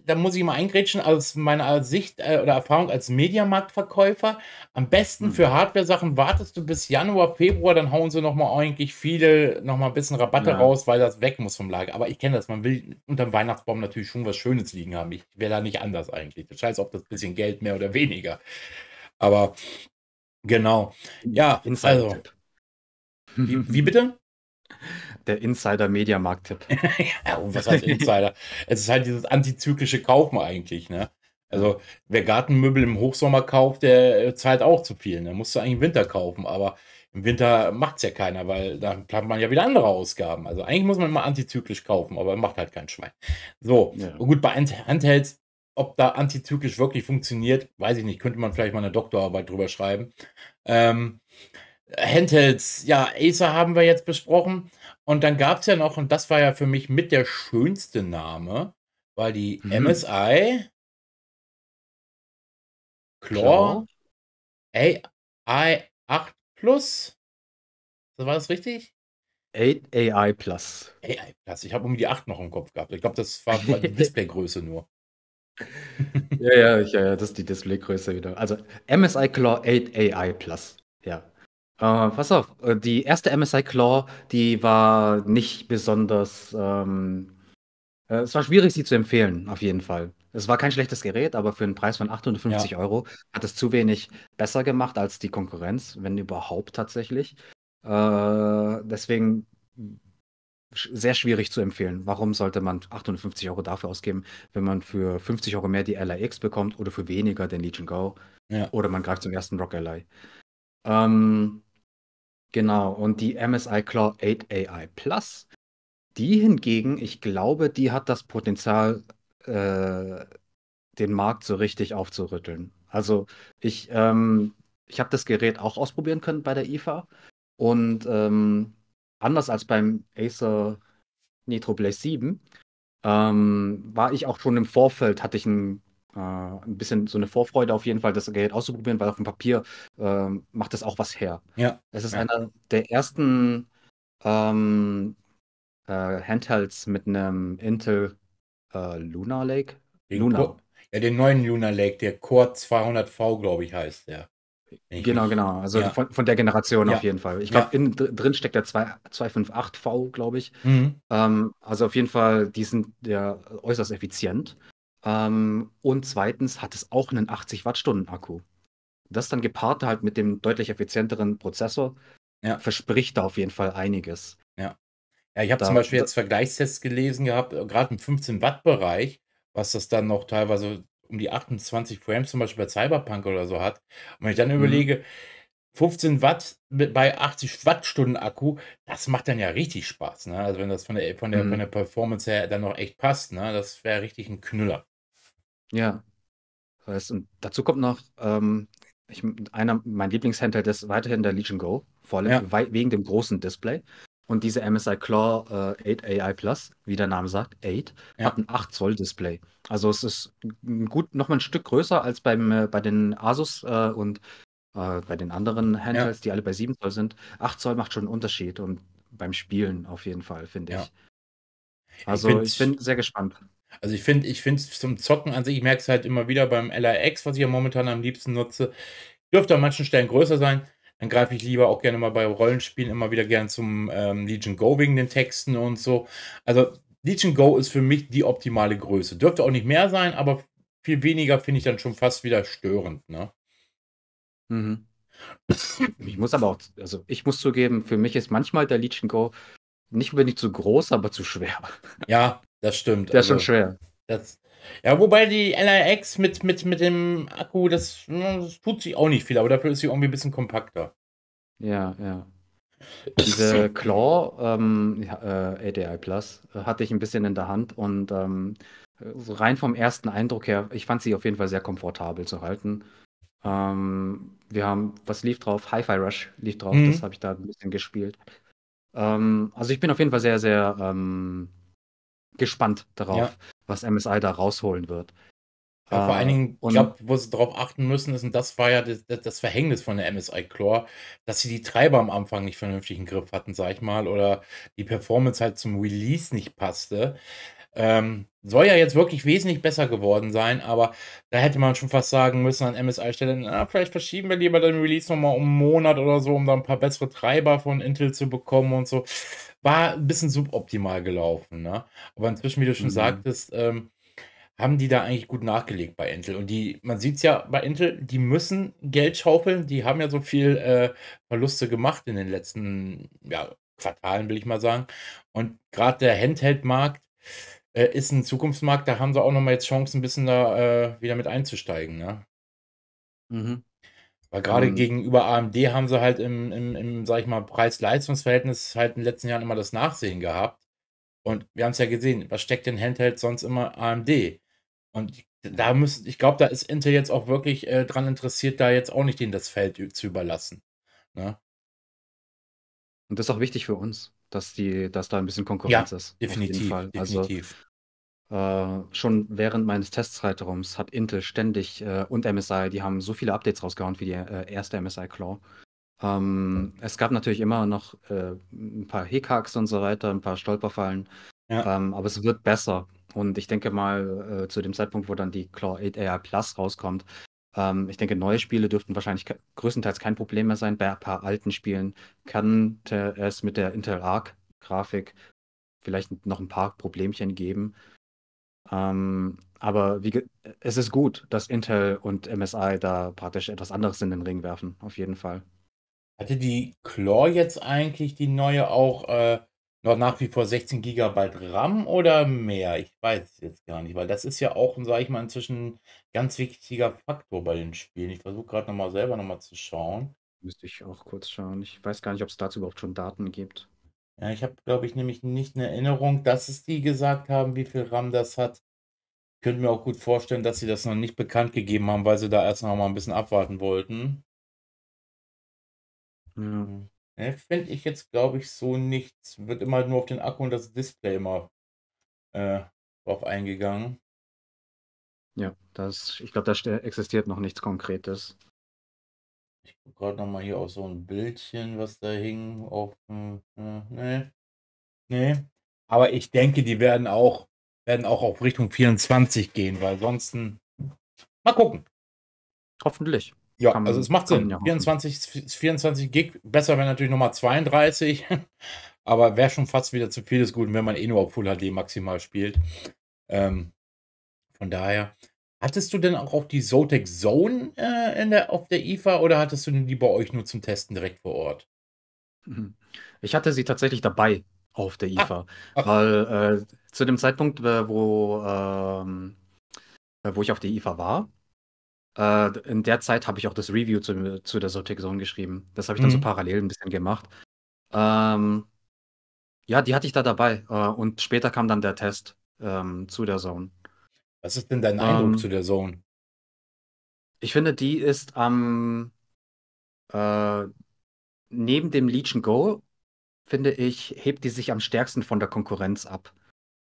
da muss ich mal eingrätschen, aus meiner Sicht äh, oder Erfahrung als Mediamarktverkäufer. Am besten hm. für Hardware-Sachen wartest du bis Januar, Februar, dann hauen sie nochmal eigentlich viele, nochmal ein bisschen Rabatte ja. raus, weil das weg muss vom Lager. Aber ich kenne das, man will unterm Weihnachtsbaum natürlich schon was Schönes liegen haben. Ich wäre da nicht anders eigentlich. Das heißt, ob das bisschen Geld mehr oder weniger. Aber genau. Ja, also. Wie, wie bitte? *laughs* Der Insider-Mediamarkt-Tipp. *laughs* ja, und was heißt Insider? es ist halt dieses antizyklische Kaufen eigentlich, ne? Also, wer Gartenmöbel im Hochsommer kauft, der zahlt auch zu viel. Ne? Musst du eigentlich im Winter kaufen, aber im Winter macht es ja keiner, weil da plant man ja wieder andere Ausgaben. Also eigentlich muss man immer antizyklisch kaufen, aber macht halt kein Schwein. So, ja. gut, bei Handhelds, ob da antizyklisch wirklich funktioniert, weiß ich nicht. Könnte man vielleicht mal eine Doktorarbeit drüber schreiben. Ähm, Handhelds, ja, Acer haben wir jetzt besprochen. Und dann gab es ja noch, und das war ja für mich mit der schönste Name, weil die mhm. MSI Claw AI 8 Plus. War das richtig? 8 AI Plus. AI Plus. Ich habe um die 8 noch im Kopf gehabt. Ich glaube, das war die *laughs* Displaygröße nur. ja, ja, ja, ja, das ist die Displaygröße wieder. Also MSI Claw 8 AI Plus. Ja. Äh, pass auf, äh, die erste MSI Claw, die war nicht besonders. Ähm, äh, es war schwierig, sie zu empfehlen, auf jeden Fall. Es war kein schlechtes Gerät, aber für einen Preis von 850 ja. Euro hat es zu wenig besser gemacht als die Konkurrenz, wenn überhaupt tatsächlich. Äh, deswegen sehr schwierig zu empfehlen. Warum sollte man 850 Euro dafür ausgeben, wenn man für 50 Euro mehr die LAX bekommt oder für weniger den Legion Go? Ja. Oder man greift zum ersten Rock Ally. Ähm, genau, und die MSI Claw 8 AI Plus, die hingegen, ich glaube, die hat das Potenzial, äh, den Markt so richtig aufzurütteln. Also ich, ähm, ich habe das Gerät auch ausprobieren können bei der IFA und ähm, anders als beim Acer Nitro Blaze 7 ähm, war ich auch schon im Vorfeld, hatte ich ein, ein bisschen so eine Vorfreude auf jeden Fall, das Gerät auszuprobieren, weil auf dem Papier äh, macht es auch was her. Ja. Es ist ja. einer der ersten ähm, äh, Handhelds mit einem Intel äh, Lunar Lake. Den Luna. ja, den neuen Lunar Lake, der Core 200V, glaube ich, heißt der. Genau, genau. Also ja. von, von der Generation auf jeden Fall. Ich glaube, drin steckt der 258V, glaube ich. Mhm. Ähm, also auf jeden Fall, die sind ja äußerst effizient. Ähm, und zweitens hat es auch einen 80 Wattstunden Akku. Das dann gepaart halt mit dem deutlich effizienteren Prozessor verspricht da auf jeden Fall einiges. Ja. Ja, ich habe zum Beispiel jetzt Vergleichstests gelesen gehabt, äh, gerade im 15 Watt Bereich, was das dann noch teilweise um die 28 Frames zum Beispiel bei Cyberpunk oder so hat. Und wenn ich dann mhm. überlege, 15 Watt bei 80 Wattstunden Akku, das macht dann ja richtig Spaß. Ne? Also wenn das von der, von der, mhm. von der Performance her dann noch echt passt, ne? das wäre richtig ein Knüller. Ja. Das und dazu kommt noch, ähm, ich, einer, mein Lieblingshandheld ist weiterhin der Legion Go, vor allem ja. wegen dem großen Display. Und diese MSI Claw äh, 8 AI Plus, wie der Name sagt, 8, ja. hat ein 8 Zoll Display. Also es ist gut nochmal ein Stück größer als beim, äh, bei den Asus äh, und äh, bei den anderen Handhelds, ja. die alle bei 7 Zoll sind. 8 Zoll macht schon einen Unterschied und beim Spielen auf jeden Fall, finde ich. Also ich bin sehr gespannt. Also ich finde, ich finde zum Zocken an sich, ich merke es halt immer wieder beim LRX, was ich ja momentan am liebsten nutze, dürfte an manchen Stellen größer sein dann greife ich lieber auch gerne mal bei Rollenspielen immer wieder gern zum ähm, Legion Go wegen den Texten und so. Also Legion Go ist für mich die optimale Größe. Dürfte auch nicht mehr sein, aber viel weniger finde ich dann schon fast wieder störend. Ne? Mhm. Ich muss aber auch, also ich muss zugeben, für mich ist manchmal der Legion Go nicht unbedingt zu groß, aber zu schwer. Ja, das stimmt. Der also, ist schon also schwer. Das, ja, wobei die LRX mit, mit, mit dem Akku, das, das tut sich auch nicht viel, aber dafür ist sie irgendwie ein bisschen kompakter. Ja, ja. Diese Claw ähm, äh, ADI Plus äh, hatte ich ein bisschen in der Hand und ähm, so rein vom ersten Eindruck her, ich fand sie auf jeden Fall sehr komfortabel zu halten. Ähm, wir haben, was lief drauf? Hi-Fi Rush lief drauf, mhm. das habe ich da ein bisschen gespielt. Ähm, also ich bin auf jeden Fall sehr, sehr ähm, gespannt darauf, ja. was MSI da rausholen wird. Ja, vor allen äh, Dingen, ich glaube, wo sie darauf achten müssen, ist, und das war ja das, das Verhängnis von der MSI Core, dass sie die Treiber am Anfang nicht vernünftig im Griff hatten, sag ich mal, oder die Performance halt zum Release nicht passte. Ähm, soll ja jetzt wirklich wesentlich besser geworden sein, aber da hätte man schon fast sagen müssen an MSI-Stelle, na, vielleicht verschieben wir lieber den Release nochmal um einen Monat oder so, um da ein paar bessere Treiber von Intel zu bekommen und so. War ein bisschen suboptimal gelaufen, ne? Aber inzwischen, wie du schon mhm. sagtest, ähm, haben die da eigentlich gut nachgelegt bei Intel. Und die, man sieht es ja bei Intel, die müssen Geld schaufeln. Die haben ja so viel äh, Verluste gemacht in den letzten ja, Quartalen, will ich mal sagen. Und gerade der Handheld-Markt äh, ist ein Zukunftsmarkt. Da haben sie auch nochmal jetzt Chancen, ein bisschen da äh, wieder mit einzusteigen. Ne? Mhm. Weil gerade um, gegenüber AMD haben sie halt im, im, im sag ich mal, Preis-Leistungs-Verhältnis halt in den letzten Jahren immer das Nachsehen gehabt. Und wir haben es ja gesehen, was steckt in Handheld sonst immer AMD? Und da müssen, ich glaube, da ist Intel jetzt auch wirklich äh, dran interessiert, da jetzt auch nicht in das Feld zu überlassen. Ne? Und das ist auch wichtig für uns, dass die, dass da ein bisschen Konkurrenz ja, ist. Definitiv. Also, definitiv. Äh, schon während meines Testzeitraums hat Intel ständig äh, und MSI, die haben so viele Updates rausgehauen für die äh, erste MSI Claw. Ähm, es gab natürlich immer noch äh, ein paar Hickhacks und so weiter, ein paar Stolperfallen. Ja. Ähm, aber es wird besser. Und ich denke mal, äh, zu dem Zeitpunkt, wo dann die Claw 8 AI Plus rauskommt, ähm, ich denke, neue Spiele dürften wahrscheinlich größtenteils kein Problem mehr sein. Bei ein paar alten Spielen könnte es mit der Intel Arc Grafik vielleicht noch ein paar Problemchen geben. Ähm, aber wie, es ist gut, dass Intel und MSI da praktisch etwas anderes in den Ring werfen, auf jeden Fall. Hatte die Claw jetzt eigentlich die neue auch äh, noch nach wie vor 16 GB RAM oder mehr? Ich weiß es jetzt gar nicht, weil das ist ja auch, sage ich mal, inzwischen ein ganz wichtiger Faktor bei den Spielen. Ich versuche gerade nochmal selber nochmal zu schauen. Müsste ich auch kurz schauen. Ich weiß gar nicht, ob es dazu überhaupt schon Daten gibt. Ja, ich habe, glaube ich, nämlich nicht eine Erinnerung, dass es die gesagt haben, wie viel RAM das hat. Ich könnte mir auch gut vorstellen, dass sie das noch nicht bekannt gegeben haben, weil sie da erst noch mal ein bisschen abwarten wollten. Ja. Ne, finde ich jetzt, glaube ich, so nichts. Wird immer nur auf den Akku und das Display immer äh, drauf eingegangen. Ja, das, ich glaube, da existiert noch nichts Konkretes. Ich gucke gerade noch mal hier auf so ein Bildchen, was da hing. Auf, äh, ne, ne. Aber ich denke, die werden auch, werden auch auf Richtung 24 gehen, weil sonst. Mal gucken. Hoffentlich. Ja, kann also es macht Sinn. Ja 24, 24 Gig, besser wäre natürlich nochmal *laughs* 32, aber wäre schon fast wieder zu viel des Guten, wenn man eh nur auf Full HD maximal spielt. Ähm, von daher, hattest du denn auch die Zotac Zone äh, in der, auf der IFA oder hattest du die bei euch nur zum Testen direkt vor Ort? Mhm. Ich hatte sie tatsächlich dabei auf der IFA, ach, weil äh, zu dem Zeitpunkt, äh, wo, ähm, wo ich auf der IFA war, äh, in der Zeit habe ich auch das Review zu, zu der Zotic Zone geschrieben. Das habe ich dann so mhm. parallel ein bisschen gemacht. Ähm, ja, die hatte ich da dabei. Äh, und später kam dann der Test ähm, zu der Zone. Was ist denn dein Eindruck ähm, zu der Zone? Ich finde, die ist am äh, neben dem Legion Go, finde ich, hebt die sich am stärksten von der Konkurrenz ab.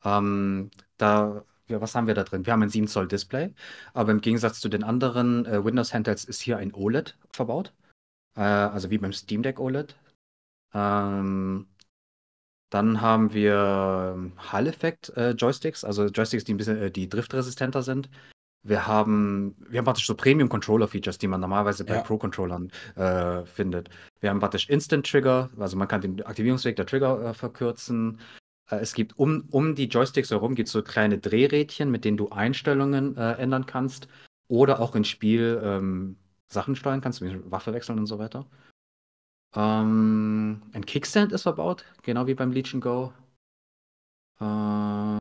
Ähm, da ja, was haben wir da drin? Wir haben ein 7 Zoll Display, aber im Gegensatz zu den anderen äh, Windows-Handhelds ist hier ein OLED verbaut. Äh, also wie beim Steam Deck OLED. Ähm, dann haben wir Hall-Effekt-Joysticks, äh, also Joysticks, die ein bisschen äh, die driftresistenter sind. Wir haben, wir haben praktisch so Premium-Controller-Features, die man normalerweise bei ja. Pro-Controllern äh, findet. Wir haben praktisch Instant-Trigger, also man kann den Aktivierungsweg der Trigger äh, verkürzen. Äh, es gibt um, um die Joysticks herum gibt so kleine Drehrädchen, mit denen du Einstellungen ändern kannst oder auch ins Spiel ähm, Sachen steuern kannst, wie Waffe wechseln und so weiter. Ähm, ein Kickstand ist verbaut, genau wie beim Legion Go. Äh,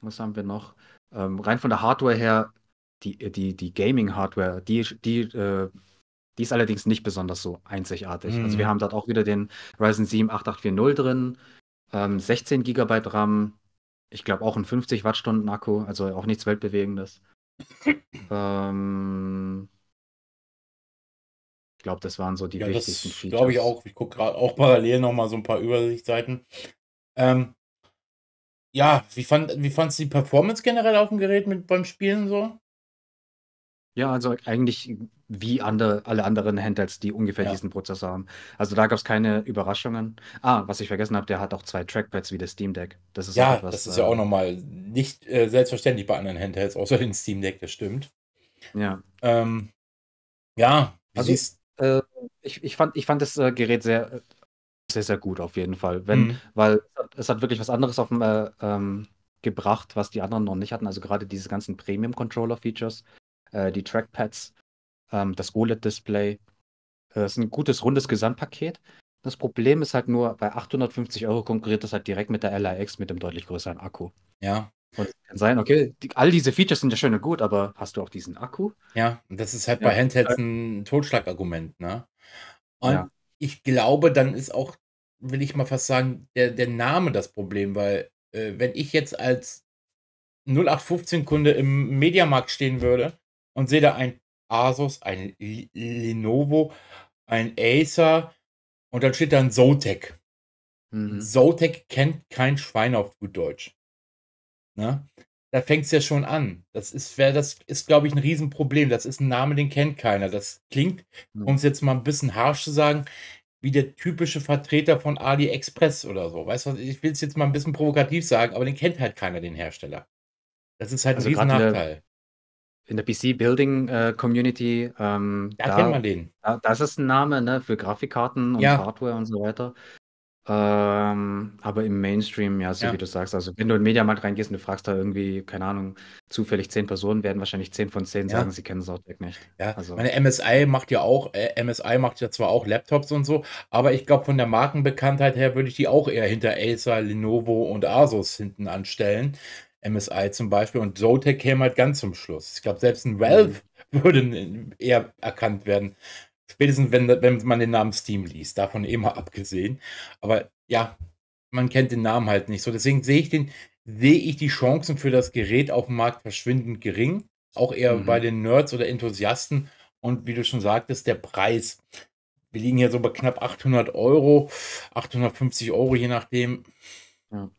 was haben wir noch? Ähm, rein von der Hardware her, die, die, die Gaming-Hardware, die, die, äh, die ist allerdings nicht besonders so einzigartig. Mhm. Also wir haben dort auch wieder den Ryzen 7 8840 drin, ähm, 16 GB RAM, ich glaube auch ein 50 Wattstunden Akku, also auch nichts Weltbewegendes. *laughs* ähm, glaube, das waren so die ja, wichtigsten das Features. Glaube ich auch. Ich gucke gerade auch parallel nochmal so ein paar Übersichtsseiten. Ähm, ja, wie fand wie fandst du die Performance generell auf dem Gerät mit beim Spielen so? Ja, also eigentlich wie andere, alle anderen Handhelds, die ungefähr Ja. diesen Prozessor haben. Also da gab es keine Überraschungen. Ah, was ich vergessen habe, der hat auch zwei Trackpads wie der Steam Deck. Das ist auch Ja, das ist ja auch äh nochmal nicht äh, selbstverständlich bei anderen Handhelds, außer den Steam Deck, das stimmt. ja. Ähm, ja, wie Also siehst äh, ich, ich fand, ich fand das äh, Gerät sehr, äh, sehr, sehr gut auf jeden Fall. Wenn, Mhm. weil es hat wirklich was anderes auf dem, äh, ähm, gebracht, was die anderen noch nicht hatten. Also gerade diese ganzen Premium-Controller-Features äh, die Trackpads, ähm, das OLED-Display. Das ist ein gutes, rundes Gesamtpaket. Das Problem ist halt nur, bei 850 Euro konkurriert das halt direkt mit der LAX mit dem deutlich größeren Akku. Ja. Und kann sein, okay, die, all diese Features sind ja schön und gut, aber hast du auch diesen Akku? Ja, das ist halt ja. bei Handhelds ein Totschlagargument, ne? Und ja. ich glaube, dann ist auch, will ich mal fast sagen, der, der Name das Problem, weil äh, wenn ich jetzt als 0815-Kunde im Mediamarkt stehen würde und sehe da ein Asus, ein Lenovo, ein Acer und dann steht da ein Zotac. Mhm. Zotac kennt kein Schwein auf gut Deutsch. Ne? da fängt es ja schon an. Das ist, das ist, glaube ich, ein Riesenproblem. Das ist ein Name, den kennt keiner. Das klingt, um es jetzt mal ein bisschen harsch zu sagen, wie der typische Vertreter von AliExpress oder so. Weißt du, ich will es jetzt mal ein bisschen provokativ sagen, aber den kennt halt keiner, den Hersteller. Das ist halt also ein riesen Nachteil. In der PC-Building-Community, äh, ähm, da, da, kennt man den. Da, das ist ein Name ne, für Grafikkarten und ja. Hardware und so weiter. Ähm, aber im Mainstream, ja, so Ja. wie du sagst, also wenn du in 'n Mediamarkt reingehst und du fragst da irgendwie, keine Ahnung, zufällig zehn Personen, werden wahrscheinlich zehn von zehn Ja. sagen, sie kennen Zotac nicht. Ja, Also meine MSI macht ja auch äh, MSI macht ja zwar auch Laptops und so, aber ich glaube, von der Markenbekanntheit her würde ich die auch eher hinter Acer, Lenovo und Asus hinten anstellen. MSI zum Beispiel und Zotac käme halt ganz zum Schluss. Ich glaube, selbst ein Mhm. Valve *laughs* würde eher erkannt werden. Spätestens, wenn, wenn man den Namen Steam liest, davon eh mal *laughs* abgesehen. Aber ja, man kennt den Namen halt nicht so. Deswegen sehe ich den, sehe ich die Chancen für das Gerät auf dem Markt verschwindend gering. Auch eher mhm. bei den Nerds oder Enthusiasten. Und wie du schon sagtest, der Preis. Wir liegen hier so bei knapp 800 Euro, 850 Euro, je nachdem. Ja.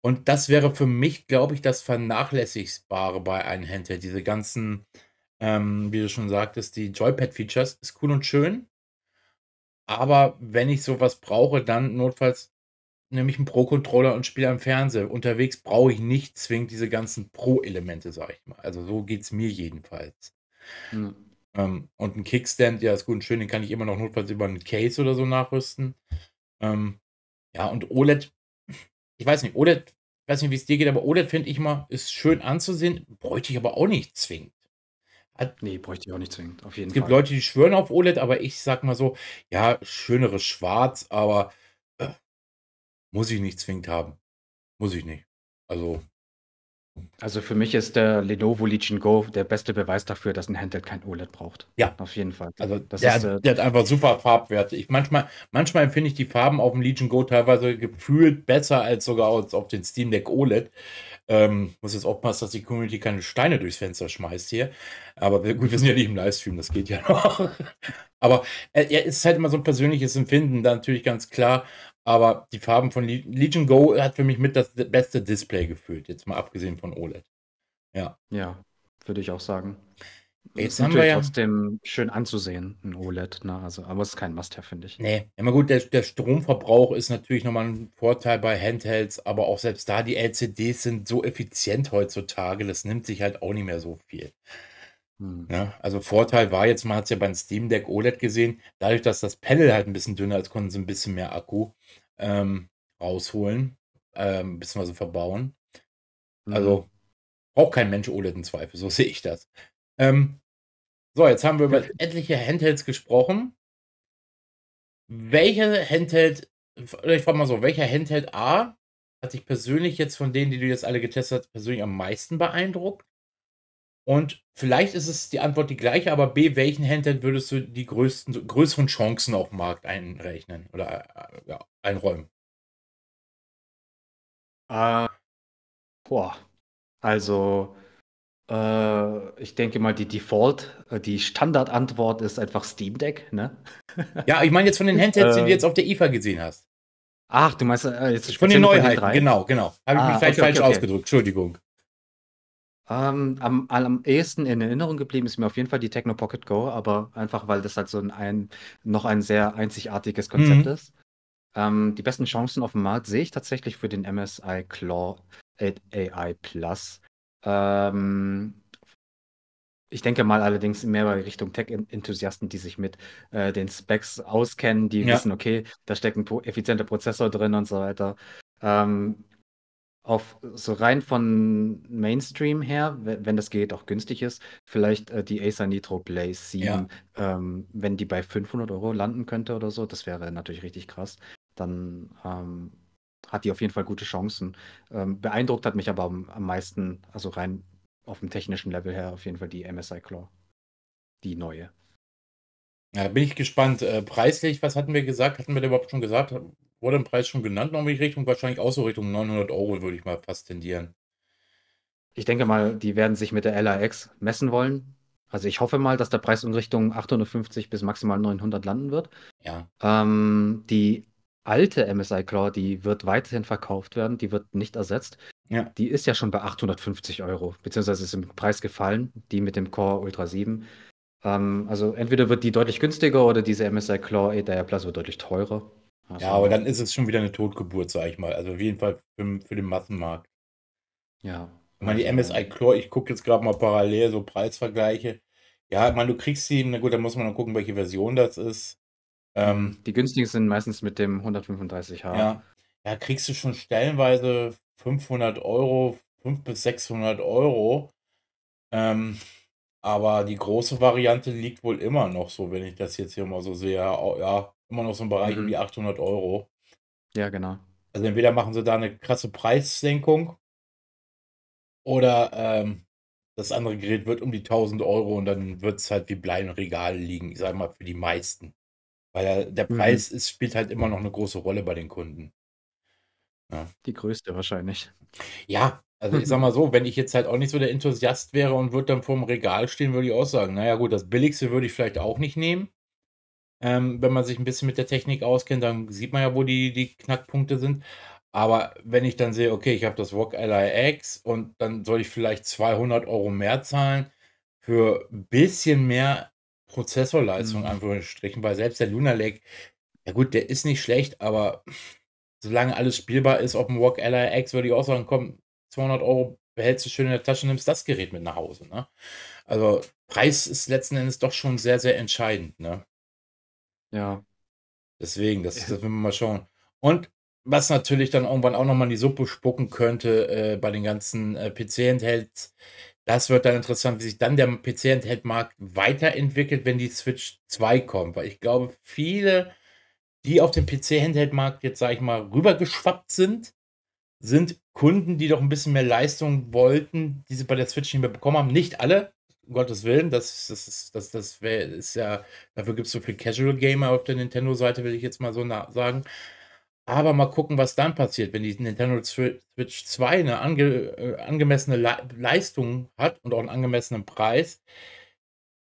Und das wäre für mich, glaube ich, das Vernachlässigbare bei einem Handheld. Diese ganzen ähm, wie du schon sagtest, die Joypad-Features ist cool und schön. Aber wenn ich sowas brauche, dann notfalls nehme ich einen Pro-Controller und spiele am Fernseher. Unterwegs brauche ich nicht zwingend diese ganzen Pro-Elemente, sage ich mal. Also so geht es mir jedenfalls. Mhm. Ähm, und ein Kickstand, ja, ist gut und schön, den kann ich immer noch notfalls über einen Case oder so nachrüsten. Ähm, ja, und OLED, ich weiß nicht, OLED, ich weiß nicht, wie es dir geht, aber OLED finde ich mal, ist schön anzusehen, bräuchte ich aber auch nicht zwingend. Hat Nee, bräuchte ich auch nicht zwingend, auf jeden Es gibt Fall. Leute, die schwören auf OLED, aber ich sag mal so, ja, schöneres Schwarz, aber, äh, muss ich nicht zwingend haben. Muss ich nicht. Also Also, für mich ist der Lenovo Legion Go der beste Beweis dafür, dass ein Handheld kein OLED braucht. Ja. Auf jeden Fall. Also, Das der ist, äh der hat einfach super Farbwerte. Ich manchmal manchmal empfinde ich die Farben auf dem Legion Go teilweise gefühlt besser als sogar als auf den Steam Deck OLED. Ähm, muss jetzt aufpassen, dass die Community keine Steine durchs Fenster schmeißt hier. Aber gut, wir sind ja nicht im Livestream, das geht ja *laughs* noch. Aber äh, ja, es ist halt immer so ein persönliches Empfinden, da natürlich ganz klar. Aber die Farben von Legion Go hat für mich mit das beste Display gefühlt, jetzt mal abgesehen von OLED. Ja. Ja, würde ich auch sagen. Jetzt ist haben wir ja trotzdem schön anzusehen, ein OLED, ne? Also, aber es ist kein Must-have, finde ich. Nee, immer gut, der, der Stromverbrauch ist natürlich nochmal ein Vorteil bei Handhelds, aber auch selbst da, die LCDs sind so effizient heutzutage, das nimmt sich halt auch nicht mehr so viel. Hm. Ja, also Vorteil war jetzt, man hat es ja beim Steam Deck OLED gesehen, dadurch, dass das Panel halt ein bisschen dünner ist, konnten sie ein bisschen mehr Akku ähm, rausholen, ähm, beziehungsweise verbauen. Also mhm. braucht kein Mensch OLED im Zweifel, so *laughs* sehe ich das. Ähm, so, jetzt haben wir über etliche Handhelds gesprochen. Welcher Handheld, ich frage mal so, welcher Handheld A hat dich persönlich jetzt von denen, die du jetzt alle getestet hast, persönlich am meisten beeindruckt? Und vielleicht ist es die Antwort die gleiche, aber B, welchen Handheld würdest du die größten, größeren Chancen auf dem Markt einrechnen oder äh, ja, einräumen? Äh, boah, also ich denke mal, die Default, äh, die Standardantwort ist einfach Steam Deck, ne? Ja, ich meine jetzt von den Handhelds, die du jetzt auf der IFA gesehen hast. Ach, du meinst äh, jetzt von den Neuheiten, von den genau, genau. Habe ich ah, mich vielleicht okay, falsch okay, okay. ausgedrückt, Entschuldigung. Ähm, am, am ehesten in Erinnerung geblieben ist mir auf jeden Fall die Techno Pocket Go, aber einfach, weil das halt so ein, ein noch ein sehr einzigartiges Konzept mhm. ist. Ähm, die besten Chancen auf dem Markt sehe ich tatsächlich für den MSI Claw AI Plus. Ähm, ich denke mal allerdings mehr bei Richtung Tech-Enthusiasten, die sich mit äh, den Specs auskennen, die ja. wissen, okay, da steckt ein effizienter Prozessor drin und so weiter. Ähm, auf so rein von Mainstream her, wenn das geht, auch günstig ist, vielleicht äh, die Acer Nitro Blaze 7, ja. ähm, wenn die bei 500 Euro landen könnte oder so, das wäre natürlich richtig krass. Dann ähm, hat die auf jeden Fall gute Chancen. Ähm, beeindruckt hat mich aber am, am, meisten, also rein auf dem technischen Level her, auf jeden Fall die MSI Claw. Die neue. Ja, bin ich gespannt. Äh, preislich, was hatten wir gesagt? Hatten wir da überhaupt schon gesagt? Wurde ein Preis schon genannt? Noch in Richtung, wahrscheinlich auch so Richtung 900 Euro, würde ich mal fast tendieren. Ich denke mal, die werden sich mit der LAX messen wollen. Also ich hoffe mal, dass der Preis in Richtung 850 bis maximal 900 landen wird. Ja. Ähm, die alte MSI Claw, die wird weiterhin verkauft werden, die wird nicht ersetzt. Ja. Die ist ja schon bei 850 Euro, beziehungsweise ist im Preis gefallen, die mit dem Core Ultra 7. Ähm, also entweder wird die deutlich günstiger oder diese MSI Claw 8 Plus wird deutlich teurer. Also, ja, aber dann ist es schon wieder eine Totgeburt, sag ich mal. Also auf jeden Fall für, für den Massenmarkt. Ja. Ich meine, die MSI Claw, ich gucke jetzt gerade mal parallel so Preisvergleiche. Ja, ich meine, du kriegst sie, na gut, da muss man dann gucken, welche Version das ist. Ähm, die günstigen sind meistens mit dem 135H. Ja, ja, kriegst du schon stellenweise 500 Euro, 500 bis 600 Euro. Ähm, aber die große Variante liegt wohl immer noch so, wenn ich das jetzt hier mal so sehe. Ja, immer noch so im Bereich mhm. um die 800 Euro. Ja, genau. Also entweder machen sie da eine krasse Preissenkung oder ähm, das andere Gerät wird um die 1000 Euro und dann wird es halt wie Blei im Regal liegen, ich sage mal für die meisten. Weil der mhm. Preis mhm. ist, spielt halt immer noch eine große Rolle bei den Kunden. Ja. Die größte wahrscheinlich. Ja, also ich sag mal so, wenn ich jetzt halt auch nicht so der Enthusiast wäre und würde dann vorm Regal stehen, würde ich auch sagen, naja gut, das billigste würde ich vielleicht auch nicht nehmen. Ähm, wenn man sich ein bisschen mit der Technik auskennt, dann sieht man ja, wo die, die Knackpunkte sind. Aber wenn ich dann sehe, okay, ich habe das VOG LIX und dann soll ich vielleicht 200 Euro mehr zahlen für ein bisschen mehr Prozessorleistung, mhm. Anführungsstrichen, weil selbst der Lunar Lake, ja gut, der ist nicht schlecht, aber solange alles spielbar ist auf dem VOG LIX, würde ich auch sagen, komm, 200 Euro behältst du schön in der Tasche, nimmst das Gerät mit nach Hause. Ne? Also Preis ist letzten Endes doch schon sehr, sehr entscheidend. Ne? Ja. Deswegen, das, das will man mal schauen. Und was natürlich dann irgendwann auch nochmal in die Suppe spucken könnte äh, bei den ganzen äh, PC-Handhelds, das wird dann interessant, wie sich dann der PC-Handheld-Markt weiterentwickelt, wenn die Switch 2 kommt. Weil ich glaube, viele, die auf den PC-Handheld-Markt jetzt, sage ich mal, rübergeschwappt sind, sind Kunden, die doch ein bisschen mehr Leistung wollten, die sie bei der Switch nicht mehr bekommen haben. Nicht alle, um Gottes Willen, das, das, ist, das, das wär, ist ja, dafür gibt es so viel Casual Gamer auf der Nintendo-Seite, will ich jetzt mal so sagen. Aber mal gucken, was dann passiert, wenn die Nintendo Switch 2 eine ange, äh, angemessene Le Leistung hat und auch einen angemessenen Preis.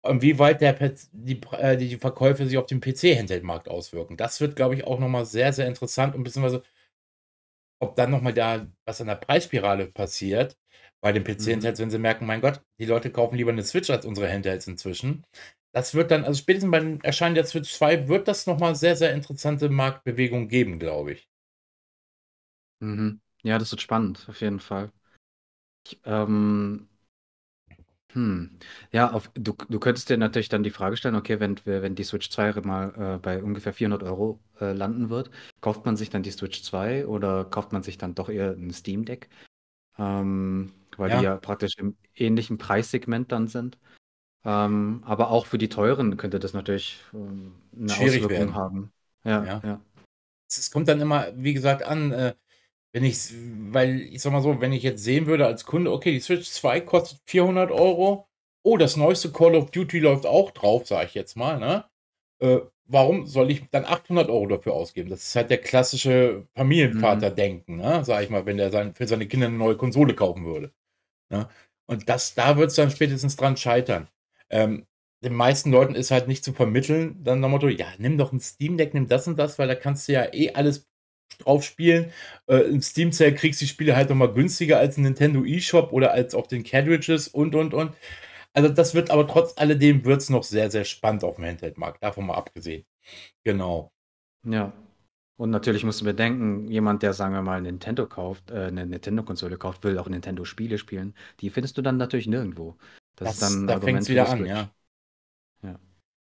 Und wie weit der, die, äh, die Verkäufe sich auf den PC-Handheld-Markt auswirken. Das wird, glaube ich, auch nochmal sehr, sehr interessant und beziehungsweise ob dann nochmal da was an der Preisspirale passiert bei den PC-Handhelds, mhm. wenn sie merken, mein Gott, die Leute kaufen lieber eine Switch als unsere Handhelds inzwischen. Das wird dann, also spätestens beim Erscheinen der Switch 2 wird das nochmal sehr, sehr interessante Marktbewegung geben, glaube ich. Mhm. Ja, das wird spannend, auf jeden Fall. Ich, ähm, hm. Ja, auf, du, du könntest dir natürlich dann die Frage stellen, okay, wenn, wenn die Switch 2 mal äh, bei ungefähr 400 Euro äh, landen wird, kauft man sich dann die Switch 2 oder kauft man sich dann doch eher ein Steam Deck? Ähm, weil die Ja. praktisch im ähnlichen Preissegment dann sind. Ähm, aber auch für die teuren könnte das natürlich ähm, eine Schwierig Auswirkung werden. haben. Ja, Ja. ja. Es kommt dann immer, wie gesagt, an, äh, wenn ich, weil ich sag mal so, wenn ich jetzt sehen würde als Kunde, okay, die Switch 2 kostet 400 Euro, oh, das neueste Call of Duty läuft auch drauf, sage ich jetzt mal, ne? Äh, warum soll ich dann 800 Euro dafür ausgeben? Das ist halt der klassische Familienvater-Denken, mhm. ne? sag ich mal, wenn der sein, für seine Kinder eine neue Konsole kaufen würde. Ne? Und das, da wird es dann spätestens dran scheitern. Ähm, den meisten Leuten ist halt nicht zu vermitteln, dann nach Motto, ja, nimm doch ein Steam Deck, nimm das und das, weil da kannst du ja eh alles drauf spielen. Äh, Im Steam Sale kriegst du die Spiele halt nochmal günstiger als im Nintendo eShop oder als auf den Cartridges und und und. Also das wird aber trotz alledem wird es noch sehr, sehr spannend auf dem Handheld-Markt, davon mal abgesehen. Genau. Ja. Und natürlich musst du bedenken, jemand, der, sagen wir mal, Nintendo kauft, äh, eine Nintendo-Konsole kauft, will auch Nintendo-Spiele spielen. Die findest du dann natürlich nirgendwo. Das, das ist dann da fängt es wieder an, ja. ja.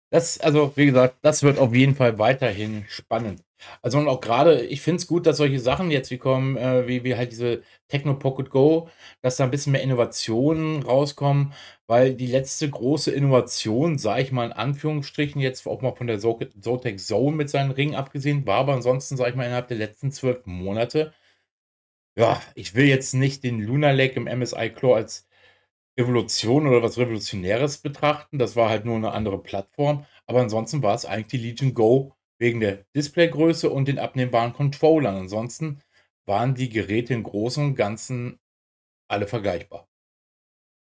Das, also, wie gesagt, das wird auf jeden Fall weiterhin spannend. Also und auch gerade, ich finde es gut, dass solche Sachen jetzt wie kommen, äh, wie, wie halt diese Techno Pocket Go, dass da ein bisschen mehr Innovationen rauskommen, weil die letzte große Innovation, sage ich mal in Anführungsstrichen, jetzt auch mal von der Zotac Zone mit seinen Ringen abgesehen, war aber ansonsten, sage ich mal, innerhalb der letzten zwölf Monate, ja, ich will jetzt nicht den Lunar Lake im MSI Claw als Evolution oder was Revolutionäres betrachten, das war halt nur eine andere Plattform, aber ansonsten war es eigentlich die Legion Go wegen der Displaygröße und den abnehmbaren Controllern. Ansonsten waren die Geräte im Großen und Ganzen alle vergleichbar.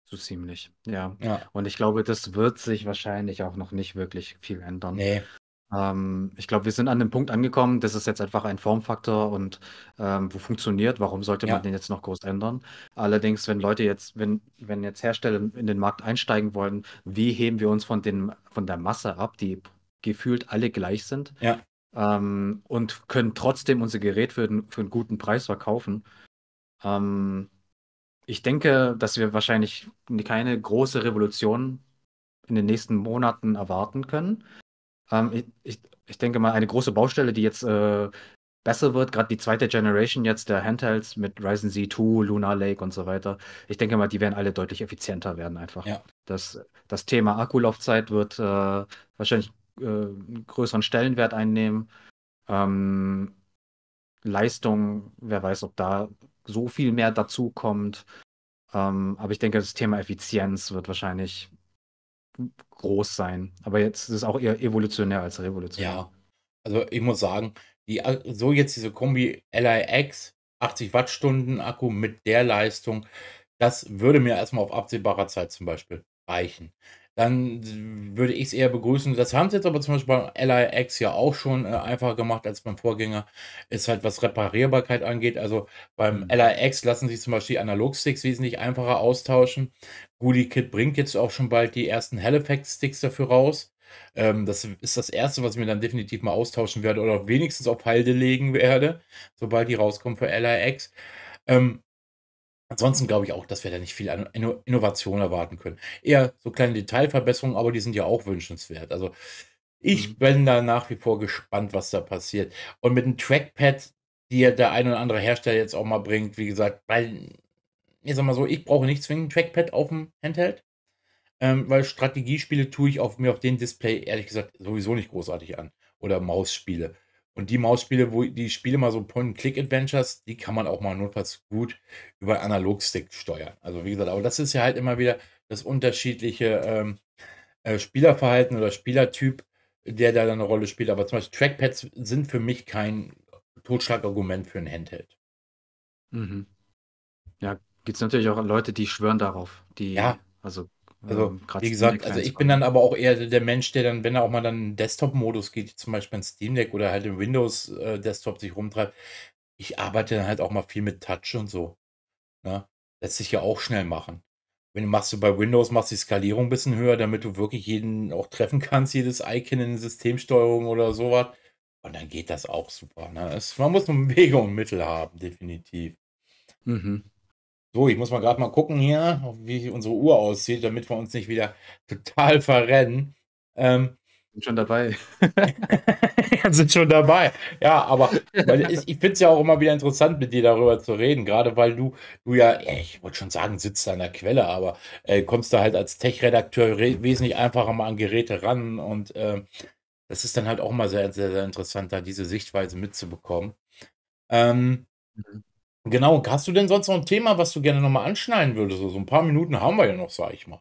So ziemlich, ja. Ja. Und ich glaube, das wird sich wahrscheinlich auch noch nicht wirklich viel ändern. Nee. Ähm, ich glaube, wir sind an dem Punkt angekommen, das ist jetzt einfach ein Formfaktor und ähm, wo funktioniert, warum sollte man Ja. den jetzt noch groß ändern? Allerdings, wenn Leute jetzt, wenn, wenn jetzt Hersteller in den Markt einsteigen wollen, wie heben wir uns von den, von der Masse ab, die gefühlt alle gleich sind? Ja. Ähm, und können trotzdem unser Gerät für, den, für einen guten Preis verkaufen. Ähm, ich denke, dass wir wahrscheinlich keine große Revolution in den nächsten Monaten erwarten können. Ähm, ich, ich, ich denke mal, eine große Baustelle, die jetzt äh, besser wird, gerade die zweite Generation jetzt der Handhelds mit Ryzen Z2, Lunar Lake und so weiter. Ich denke mal, die werden alle deutlich effizienter werden einfach. Ja. Das, das Thema Akkulaufzeit wird äh, wahrscheinlich äh, einen größeren Stellenwert einnehmen. Ähm, Leistung, wer weiß, ob da so viel mehr dazu kommt. Ähm, aber ich denke, das Thema Effizienz wird wahrscheinlich groß sein. Aber jetzt ist es auch eher evolutionär als revolutionär. Ja, also ich muss sagen, die, so jetzt diese Kombi LIX, 80 Wattstunden Akku mit der Leistung, das würde mir erstmal auf absehbarer Zeit zum Beispiel reichen. Dann würde ich es eher begrüßen. Das haben sie jetzt aber zum Beispiel beim LIX ja auch schon äh, einfacher gemacht als beim Vorgänger. Ist halt was Reparierbarkeit angeht. Also beim Mhm. LIX lassen sich zum Beispiel Analogsticks wesentlich einfacher austauschen. GuliKit bringt jetzt auch schon bald die ersten Halifax-Sticks dafür raus. Ähm, das ist das erste, was ich mir dann definitiv mal austauschen werde oder wenigstens auf Halde legen werde, sobald die rauskommen für LIX. Ähm, ansonsten glaube ich auch, dass wir da nicht viel an Inno Innovation erwarten können. Eher so kleine Detailverbesserungen, aber die sind ja auch wünschenswert. Also ich Mhm. bin da nach wie vor gespannt, was da passiert. Und mit dem Trackpad, die ja der ein oder andere Hersteller jetzt auch mal bringt, wie gesagt, weil, ich sag mal so, ich brauche nicht zwingend ein Trackpad auf dem Handheld. Ähm, weil Strategiespiele tue ich auf, mir auf dem Display ehrlich gesagt sowieso nicht großartig an. Oder Mausspiele. Und die Mausspiele, wo die Spiele mal so Point-and-Click-Adventures, die kann man auch mal notfalls gut über Analogstick steuern. Also wie gesagt, aber das ist ja halt immer wieder das unterschiedliche ähm, äh, Spielerverhalten oder Spielertyp, der da eine Rolle spielt. Aber zum Beispiel Trackpads sind für mich kein Totschlagargument für ein Handheld. Mhm. Ja, gibt es natürlich auch Leute, die schwören darauf. Die, Ja. Also, Also, ähm, wie gesagt, also ich bin dann aber auch eher der Mensch, der dann, wenn er auch mal dann in Desktop-Modus geht, zum Beispiel in Steam Deck oder halt im Windows-Desktop sich rumtreibt, ich arbeite dann halt auch mal viel mit Touch und so. Ne? Lässt sich ja auch schnell machen. Wenn du machst du bei Windows, machst du die Skalierung ein bisschen höher, damit du wirklich jeden auch treffen kannst, jedes Icon in Systemsteuerung oder sowas. Und dann geht das auch super. Ne? Es, man muss nur Wege und Mittel haben, definitiv. Mhm. So, ich muss mal gerade mal gucken hier, wie unsere Uhr aussieht, damit wir uns nicht wieder *laughs* total verrennen. Ähm, Bin schon dabei. *laughs* sind schon dabei. Ja, aber ich, ich finde es ja auch immer wieder interessant, mit dir darüber zu reden, gerade weil du, du ja, ich wollte schon sagen, sitzt an der Quelle, aber äh, kommst da halt als Tech-Redakteur re- wesentlich einfacher mal an Geräte ran und ähm, das ist dann halt auch mal sehr, sehr, sehr interessant, da diese Sichtweise mitzubekommen. Ähm, Mhm. Genau, hast du denn sonst noch ein Thema, was du gerne nochmal anschneiden würdest? So, so ein paar Minuten haben wir ja noch, sag ich mal.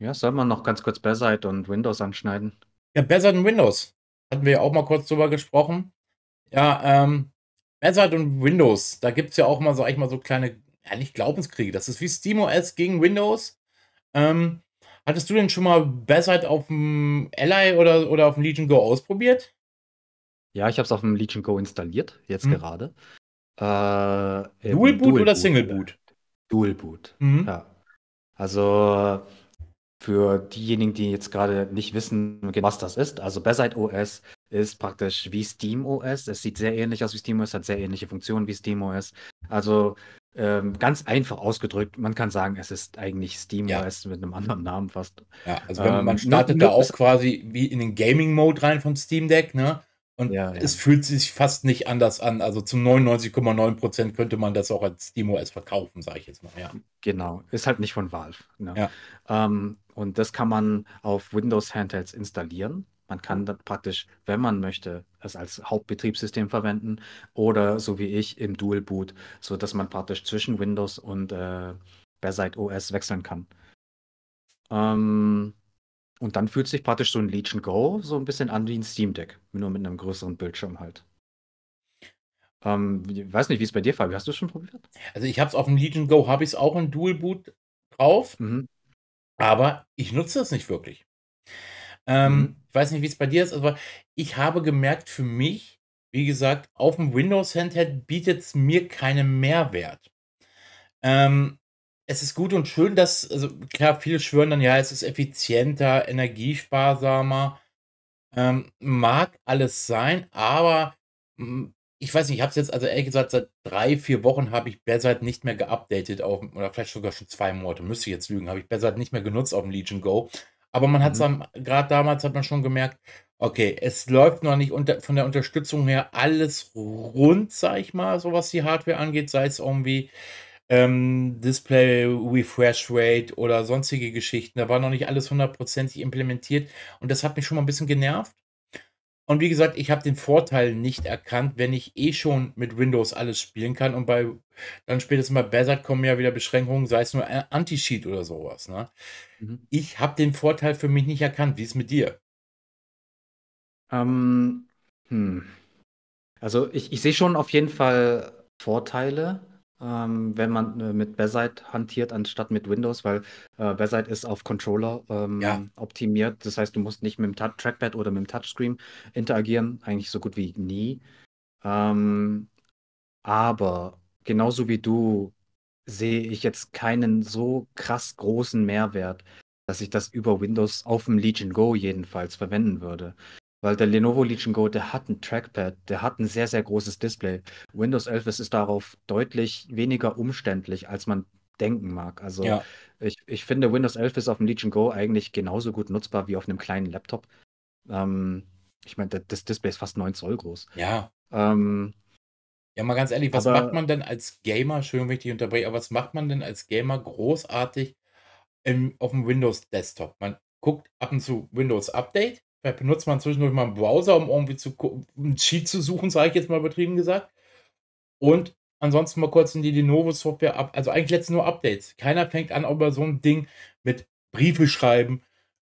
Ja, soll man noch ganz kurz Bezight und Windows anschneiden? Ja, besser than Windows. Hatten wir ja auch mal kurz drüber gesprochen. Ja, ähm, Blizzard und Windows, da gibt es ja auch mal, sag ich mal, so kleine, ja, nicht Glaubenskriege. Das ist wie SteamOS gegen Windows. Ähm, hattest du denn schon mal Blizzard auf dem Ally oder, oder auf dem Legion Go ausprobiert? Ja, ich habe es auf dem Legion Go installiert, jetzt Hm. gerade. Äh, Dual Boot oder Dual Single Boot? Dual Boot. Mhm. Ja. Also für diejenigen, die jetzt gerade nicht wissen, was das ist, also Beside OS ist praktisch wie Steam OS. Es sieht sehr ähnlich aus wie Steam OS, hat sehr ähnliche Funktionen wie Steam OS. Also ähm, ganz einfach ausgedrückt, man kann sagen, es ist eigentlich Steam Ja. OS mit einem anderen Namen fast. Ja, also wenn, Ähm, man startet nur- da auch quasi wie in den Gaming-Mode rein vom Steam Deck, ne? Und Ja, ja. es fühlt sich fast nicht anders an. Also zu 99,9% könnte man das auch als SteamOS verkaufen, sage ich jetzt mal, ja. Genau, ist halt nicht von Valve. Ne? Ja. Ähm, und das kann man auf Windows Handhelds installieren. Man kann dann praktisch, wenn man möchte, es als Hauptbetriebssystem verwenden oder so wie ich im Dual Boot, so dass man praktisch zwischen Windows und äh, Bezight OS wechseln kann. Ähm, und dann fühlt sich praktisch so ein Legion Go so ein bisschen an wie ein Steam Deck, nur mit einem größeren Bildschirm halt. Ähm, ich weiß nicht, wie es bei dir, Fabi, hast du es schon probiert? Also ich habe es auf dem Legion Go, habe ich es auch in Dual Boot drauf, Mhm. aber ich nutze es nicht wirklich. Ähm, mhm. Ich weiß nicht, wie es bei dir ist, aber ich habe gemerkt, für mich, wie gesagt, auf dem Windows Handheld bietet es mir keinen Mehrwert. Ähm, es ist gut und schön, dass, also klar, viele schwören dann, ja, es ist effizienter, energiesparsamer. Ähm, mag alles sein, aber hm, ich weiß nicht, ich habe es jetzt, also ehrlich gesagt, seit drei, vier Wochen habe ich Blizzard nicht mehr geupdatet auf, oder vielleicht sogar schon zwei Monate, müsste ich jetzt lügen, habe ich Blizzard nicht mehr genutzt auf dem Legion Go. Aber man hat es mhm. gerade damals hat man schon gemerkt, okay, es läuft noch nicht unter, von der Unterstützung her alles rund, sag ich mal, so was die Hardware angeht, sei es irgendwie ähm, Display Refresh Rate oder sonstige Geschichten. Da war noch nicht alles hundertprozentig implementiert und das hat mich schon mal ein bisschen genervt. Und wie gesagt, ich habe den Vorteil nicht erkannt, wenn ich eh schon mit Windows alles spielen kann und bei dann spätestens bei Blizzard kommen ja wieder Beschränkungen, sei es nur Anti-Cheat oder sowas. Ne? Mhm. Ich habe den Vorteil für mich nicht erkannt. Wie ist mit dir? Ähm, hm. Also ich, ich sehe schon auf jeden Fall Vorteile ähm, wenn man äh, mit Beside hantiert, anstatt mit Windows, weil äh, Beside ist auf Controller ähm, ja. optimiert. Das heißt, du musst nicht mit dem Touch Trackpad oder mit dem Touchscreen interagieren, eigentlich so gut wie nie. Ähm, aber genauso wie du sehe ich jetzt keinen so krass großen Mehrwert, dass ich das über Windows auf dem Legion Go jedenfalls verwenden würde. Weil der Lenovo Legion Go, der hat ein Trackpad, der hat ein sehr, sehr großes Display. Windows 11 ist darauf deutlich weniger umständlich, als man denken mag. Also ja. ich, ich finde, Windows 11 ist auf dem Legion Go eigentlich genauso gut nutzbar wie auf einem kleinen Laptop. Ähm, ich meine, das Display ist fast 9 Zoll groß. Ja. Ähm, ja, mal ganz ehrlich, was aber, macht man denn als Gamer, Entschuldigung, wenn ich dich unterbreche, aber was macht man denn als Gamer großartig im, auf dem Windows-Desktop? Man guckt ab und zu Windows Update, Vielleicht benutzt man zwischendurch mal einen Browser, um irgendwie zu einen Cheat zu suchen, sage ich jetzt mal übertrieben gesagt. Und ansonsten mal kurz in die Lenovo-Software ab. Also eigentlich letztens nur Updates. Keiner fängt an, über so ein Ding mit Briefe schreiben,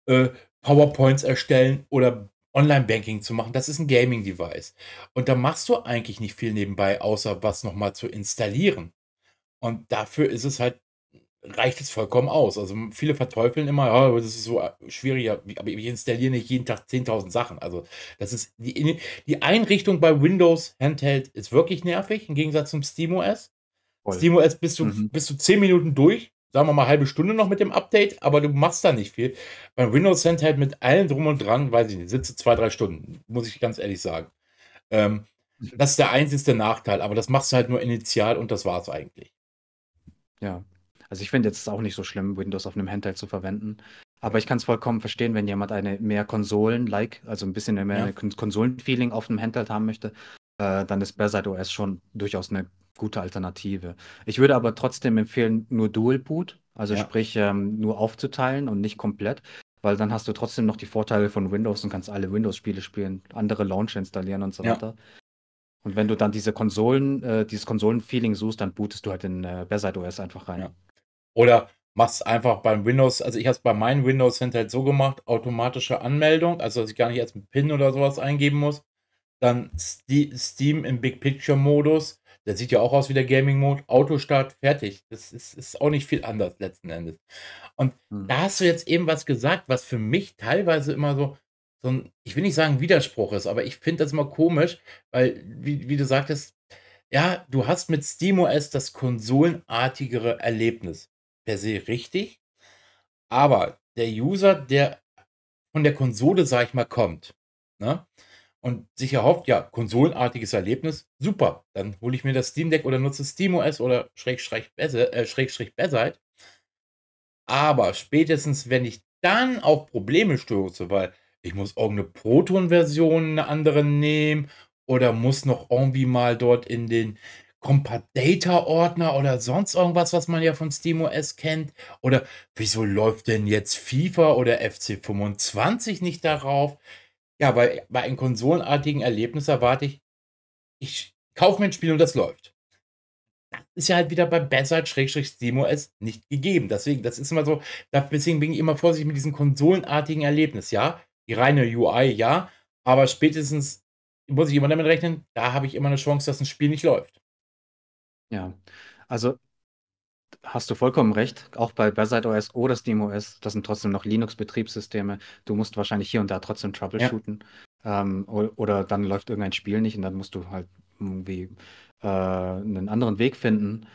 äh, PowerPoints erstellen oder Online-Banking zu machen. Das ist ein Gaming-Device. Und da machst du eigentlich nicht viel nebenbei, außer was nochmal zu installieren. Und dafür ist es halt reicht es vollkommen aus. Also viele verteufeln immer, ja, das ist so äh, schwierig, aber ich installiere nicht jeden Tag 10.000 Sachen. Also das ist die, die Einrichtung bei Windows Handheld ist wirklich nervig, im Gegensatz zum SteamOS. Voll. SteamOS bist du, mhm. bist du 10 Minuten durch, sagen wir mal halbe Stunde noch mit dem Update, aber du machst da nicht viel. Bei Windows Handheld mit allem drum und dran, weiß ich nicht, sitze zwei, drei Stunden, muss ich ganz ehrlich sagen. Ähm, mhm. das ist der einzige Nachteil, aber das machst du halt nur initial und das war es eigentlich. Ja, also ich finde jetzt auch nicht so schlimm, Windows auf einem Handheld zu verwenden. Aber ich kann es vollkommen verstehen, wenn jemand eine mehr Konsolen-like, also ein bisschen mehr ja. Konsolen-Feeling auf einem Handheld haben möchte, äh, dann ist Bearside OS schon durchaus eine gute Alternative. Ich würde aber trotzdem empfehlen, nur Dual Boot, also ja. sprich ähm, nur aufzuteilen und nicht komplett, weil dann hast du trotzdem noch die Vorteile von Windows und kannst alle Windows-Spiele spielen, andere Launcher installieren und so ja. weiter. Und wenn du dann diese Konsolen, äh, dieses Konsolen-Feeling suchst, dann bootest du halt in äh, Bearside OS einfach rein. Ja. Oder machst einfach beim Windows, also ich habe es bei meinen Windows Handheld so gemacht, automatische Anmeldung, also dass ich gar nicht erst einen PIN oder sowas eingeben muss. Dann Steam im Big Picture Modus, der sieht ja auch aus wie der Gaming Mode, Autostart, fertig. Das ist, ist auch nicht viel anders letzten Endes. Und hm. da hast du jetzt eben was gesagt, was für mich teilweise immer so, so ein, ich will nicht sagen Widerspruch ist, aber ich finde das immer komisch, weil, wie, wie du sagtest, ja, du hast mit SteamOS das konsolenartigere Erlebnis per se richtig. Aber der User, der von der Konsole, sag ich mal, kommt, ne? Und sich erhofft, ja, konsolenartiges Erlebnis, super. Dann hole ich mir das Steam Deck oder nutze SteamOS oder Schrägstrich äh, Schrägstrich. Aber spätestens, wenn ich dann auf Probleme stoße, weil ich muss irgendeine Proton-Version, eine andere nehmen oder muss noch irgendwie mal dort in den Compat-Data-Ordner oder sonst irgendwas, was man ja von SteamOS kennt? Oder wieso läuft denn jetzt FIFA oder FC25 nicht darauf? Ja, weil bei einem konsolenartigen Erlebnis erwarte ich, ich kaufe mir ein Spiel und das läuft. Das ist ja halt wieder bei Banside-SteamOS nicht gegeben. Deswegen, das ist immer so, deswegen bin ich immer vorsichtig mit diesem konsolenartigen Erlebnis. Ja, die reine UI, ja, aber spätestens muss ich immer damit rechnen, da habe ich immer eine Chance, dass ein Spiel nicht läuft. Ja, also hast du vollkommen recht. Auch bei Bezier OS oder SteamOS, das sind trotzdem noch Linux-Betriebssysteme. Du musst wahrscheinlich hier und da trotzdem troubleshooten. Ja. Ähm, oder dann läuft irgendein Spiel nicht und dann musst du halt irgendwie äh, einen anderen Weg finden.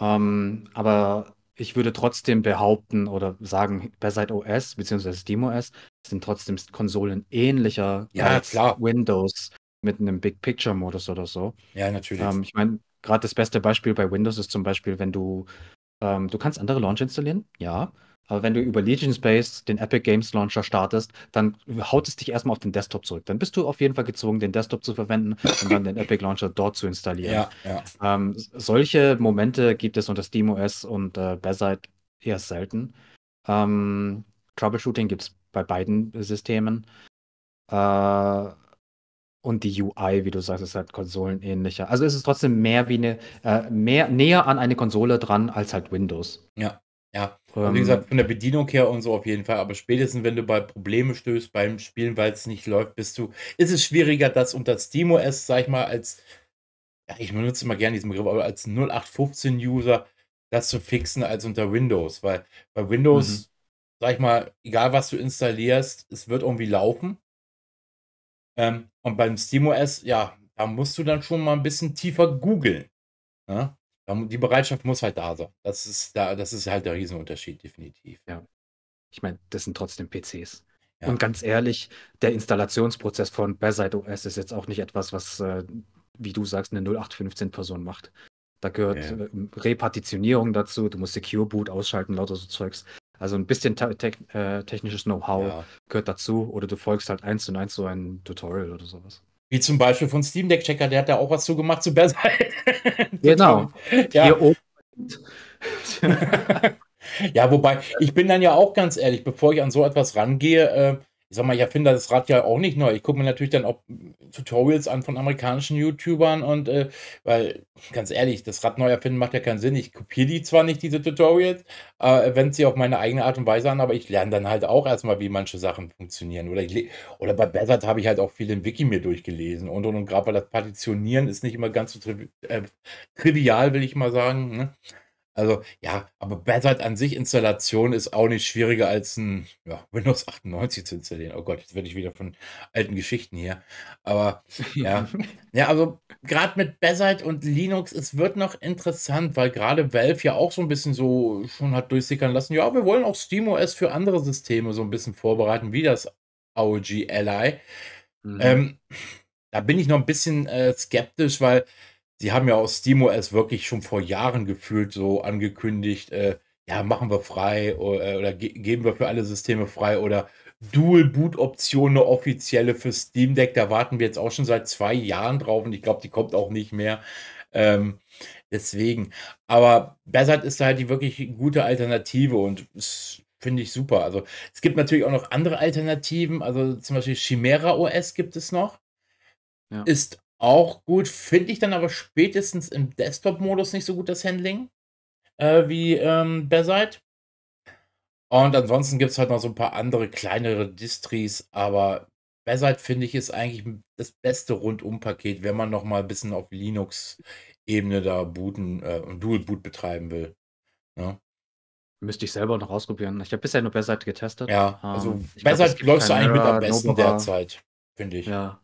Ähm, aber ich würde trotzdem behaupten oder sagen, Bezier OS bzw. SteamOS sind trotzdem Konsolen ähnlicher ja, als klar. Windows mit einem Big Picture Modus oder so. Ja, natürlich. Ähm, ich meine, gerade das beste Beispiel bei Windows ist zum Beispiel, wenn du, ähm, du kannst andere Launcher installieren, ja, aber wenn du über Legion Space den Epic Games Launcher startest, dann haut es dich erstmal auf den Desktop zurück. Dann bist du auf jeden Fall gezwungen, den Desktop zu verwenden und dann den Epic Launcher dort zu installieren. Ja, ja. Ähm, solche Momente gibt es unter SteamOS und äh, Bezier eher selten. Ähm, Troubleshooting gibt es bei beiden Systemen. Äh, und die UI, wie du sagst, ist halt konsolenähnlicher. Also ist es trotzdem mehr wie eine, äh, mehr, näher an eine Konsole dran als halt Windows. Ja, ja. Ähm, wie gesagt, von der Bedienung her und so auf jeden Fall. Aber spätestens, wenn du bei Probleme stößt beim Spielen, weil es nicht läuft, bist du, ist es schwieriger, das unter SteamOS, sag ich mal, als, ja, ich benutze mal gerne diesen Begriff, aber als 0815-User das zu fixen als unter Windows. Weil bei Windows, mhm. sag ich mal, egal was du installierst, es wird irgendwie laufen. Ähm, und beim SteamOS, ja, da musst du dann schon mal ein bisschen tiefer googeln. Ja? Ne? Die Bereitschaft muss halt da sein. Das ist, da, das ist halt der Riesenunterschied, definitiv. Ja. Ich meine, das sind trotzdem PCs. Ja. Und ganz ehrlich, der Installationsprozess von Bezier OS ist jetzt auch nicht etwas, was, äh, wie du sagst, eine 0815-Person macht. Da gehört ja. äh, Repartitionierung dazu, du musst Secure Boot ausschalten, lauter so Zeugs. Also ein bisschen te te äh, technisches Know-how ja. gehört dazu oder du folgst halt eins zu eins so ein Tutorial oder sowas. Wie zum Beispiel von Steam Deck Checker, der hat da auch was zu gemacht zu Berserk. *laughs* genau. *laughs* ja. Hier oben. *laughs* ja, wobei, ich bin dann ja auch ganz ehrlich, bevor ich an so etwas rangehe, äh, ich sag mal, ich erfinde das Rad ja auch nicht neu. Ich gucke mir natürlich dann auch Tutorials an von amerikanischen YouTubern und äh, weil, ganz ehrlich, das Rad neu erfinden macht ja keinen Sinn. Ich kopiere die zwar nicht, diese Tutorials, äh, wende sie auf meine eigene Art und Weise an, aber ich lerne dann halt auch erstmal, wie manche Sachen funktionieren. Oder, ich, oder bei Bezat habe ich halt auch viel im Wiki mir durchgelesen und und und gerade weil das Partitionieren ist nicht immer ganz so triv äh, trivial, will ich mal sagen. Ne? Also, ja, aber Bazard an sich Installation ist auch nicht schwieriger als ein ja, *laughs* Windows 98 zu installieren. Oh Gott, jetzt werde ich wieder von alten Geschichten hier. Aber ja, *laughs* ja, also gerade mit Bazard und Linux, es wird noch interessant, weil gerade Valve ja auch so ein bisschen so schon hat durchsickern lassen, ja, wir wollen auch SteamOS für andere Systeme so ein bisschen vorbereiten, wie das AOG Ally. Mhm. Ähm, da bin ich noch ein bisschen äh, skeptisch, weil Sie haben ja aus SteamOS wirklich schon vor Jahren gefühlt so angekündigt, äh, ja, machen wir frei oder, äh, oder ge geben wir für alle Systeme frei oder Dual-Boot-Option, eine offizielle für Steam Deck. Da warten wir jetzt auch schon seit zwei Jahren drauf und ich glaube, die kommt auch nicht mehr. Ähm, deswegen. Aber Bersat ist halt die wirklich gute Alternative und finde ich super. Also es gibt natürlich auch noch andere Alternativen. Also zum Beispiel Chimera OS gibt es noch. Ja. Ist auch gut, finde ich dann aber spätestens im Desktop-Modus nicht so gut das Handling äh, wie ähm, Bezier. Und ansonsten gibt es halt noch so ein paar andere kleinere Distries, aber Bezier finde ich ist eigentlich das beste Rundum-Paket, wenn man noch mal ein bisschen auf Linux-Ebene da booten äh, und Dual-Boot betreiben will. Ja. Müsste ich selber noch ausprobieren. Ich habe bisher nur Bezier getestet. Ja, also ähm, Bezier läufst du eigentlich mit am besten Nobara. derzeit, finde ich. Ja,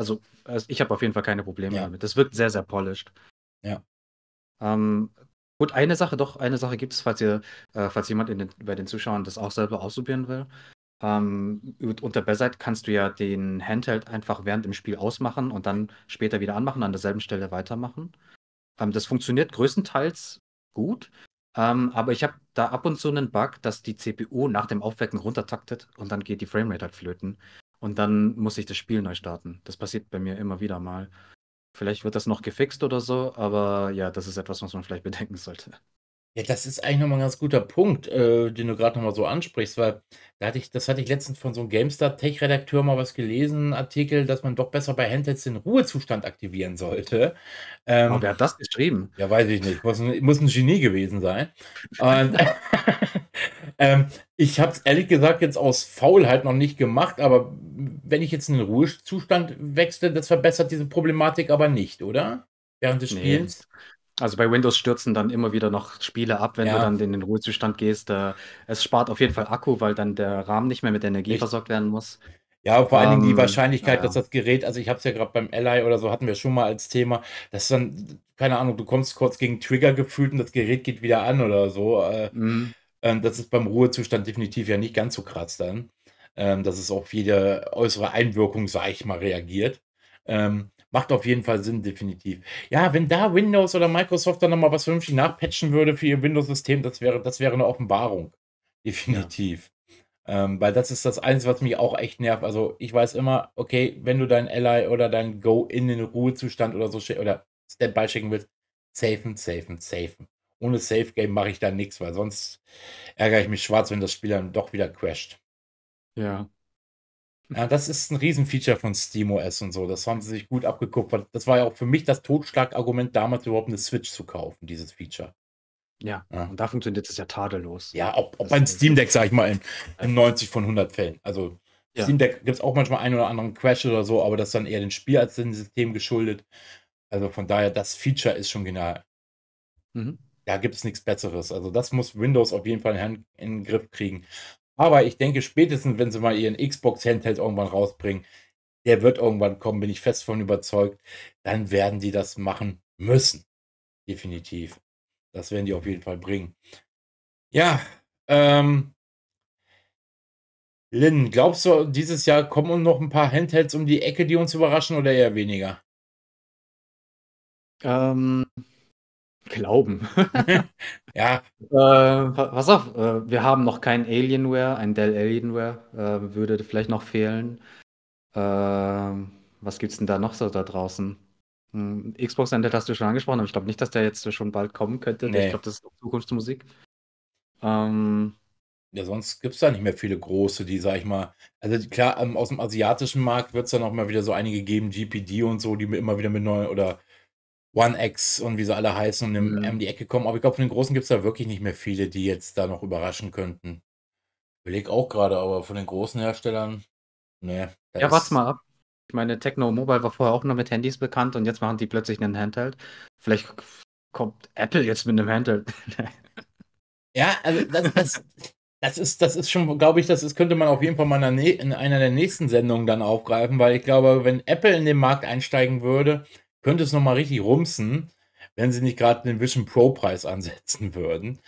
also, ich habe auf jeden Fall keine Probleme ja. damit. Das wirkt sehr, sehr polished. Ja. Ähm, gut, eine Sache, doch, eine Sache gibt es, falls ihr, äh, falls jemand den, bei den Zuschauern das auch selber ausprobieren will. Ähm, unter Bezier kannst du ja den Handheld einfach während dem Spiel ausmachen und dann später wieder anmachen, an derselben Stelle weitermachen. Ähm, das funktioniert größtenteils gut, ähm, aber ich habe da ab und zu einen Bug, dass die CPU nach dem Aufwecken runtertaktet und dann geht die Framerate halt flöten. Und dann muss ich das Spiel neu starten. Das passiert bei mir immer wieder mal. Vielleicht wird das noch gefixt oder so, aber ja, das ist etwas, was man vielleicht *laughs* bedenken sollte. Ja, das ist eigentlich nochmal ein ganz guter Punkt, äh, den du gerade nochmal so ansprichst, weil da hatte ich, das hatte ich letztens von so einem GameStar-Tech-Redakteur mal was gelesen, Artikel, dass man doch besser bei Handsets den Ruhezustand aktivieren sollte. Ähm, oh, wer hat das geschrieben? Ja, weiß ich nicht. Muss ein, muss ein Genie gewesen sein. Und, *laughs* *laughs* ähm, ich habe es ehrlich gesagt jetzt aus Faulheit noch nicht gemacht, aber wenn ich jetzt in den Ruhezustand wechsle, das verbessert diese Problematik aber nicht, oder? Während des Spiels? Nee. Also bei Windows stürzen dann immer wieder noch Spiele ab, wenn du Ja. dann in den Ruhezustand gehst. Äh, es spart auf jeden Fall Akku, weil dann der Rahmen nicht mehr mit Energie Richtig. versorgt werden muss. Ja, vor allen Dingen die Ähm, Wahrscheinlichkeit, dass ja. das Gerät also, ich habe es ja grad beim Ally oder so hatten wir schon mal als Thema, dass dann keine Ahnung, du kommst kurz gegen Trigger gefühlt und das Gerät geht wieder an oder so. Äh, Mhm. Ähm, das ist beim Ruhezustand definitiv ja nicht ganz so krass dann, ähm, dass es auf jede äußere Einwirkung, sage ich mal, reagiert. Ähm, macht auf jeden Fall Sinn, definitiv. Ja, wenn da Windows oder Microsoft dann noch mal was vernünftig nachpatchen würde für ihr Windows-System, das wäre das wäre 'ne Offenbarung. Ja. Definitiv. Ähm, weil das ist das Einzige, was mich auch echt nervt. Also, ich weiß immer, okay, wenn du dein Ally oder dein Go in den Ruhezustand oder so oder Standby schicken willst, safen, safen, safen. Ohne Safe Game mache ich da nix, weil sonst ärgere ich mich schwarz, wenn das Spiel dann doch wieder crasht. Ja. Ja, das ist 'n Riesenfeature von SteamOS und so. Das haben sie sich gut abgeguckt, weil das war ja auch für mich das Totschlagargument damals, überhaupt 'ne Switch zu kaufen, dieses Feature. Ja, Ja. und da funktioniert es ja tadellos. Ja, Das ein ist Steam Deck, sage ich mal, in in 90 von 100 Fällen. Also, Ja. Steam Deck gibt's auch manchmal einen oder anderen Crash oder so, aber das ist dann eher dem Spiel als dem System geschuldet. Also, von daher, das Feature ist schon genial. Mhm. Da gibt's nix Besseres. Also, das muss Windows auf jeden Fall in Hand in 'n Griff kriegen. Aber ich denke, spätestens, wenn sie mal ihren Xbox-Handheld irgendwann rausbringen, der wird irgendwann kommen, bin ich fest von überzeugt, dann werden die das machen müssen. Definitiv. Das werden die auf jeden Fall bringen. Ja, ähm Lynn, glaubst du, dieses Jahr kommen noch 'n paar Handhelds um die Ecke, die uns überraschen oder eher weniger? Ähm, glauben. *laughs* Ja. Äh, pa pass auf, äh, wir haben noch kein Alienware, ein Dell Alienware, äh, würde vielleicht noch fehlen. Ähm, was gibt's denn da noch so da draußen? Hm, Xbox-Handheld hast du schon angesprochen, aber ich glaube nicht, dass der jetzt schon bald kommen könnte. Ich Ne. glaube, das ist Zukunftsmusik. Ähm Ja, sonst gibt's da nicht mehr viele große, die, sage ich mal also klar, ähm, aus'm asiatischen Markt wird's dann auch mal wieder so einige geben, GPD und so, die immer wieder mit neuen oder One X und wie sie alle heißen und um Mhm. um die Ecke kommen. Aber ich glaube, von den Großen gibt's da wirklich nicht mehr viele, die jetzt da noch überraschen könnten. Überlege auch grade, aber von den großen Herstellern, ne, Ja, warte mal ab. Ich meine, Tecno Mobile war vorher auch nur mit Handys bekannt und jetzt machen die plötzlich 'nen Handheld. Vielleicht kommt Apple jetzt mit 'nem Handheld. *laughs* Ja, also das das das ist das ist schon, glaube ich das ist könnte man auf jeden Fall mal in einer der nächsten Sendungen dann aufgreifen, weil ich glaube, wenn Apple in den Markt einsteigen würde, könnte es noch mal richtig rumsen, wenn sie nicht grad den Vision Pro Preis ansetzen *laughs* würden.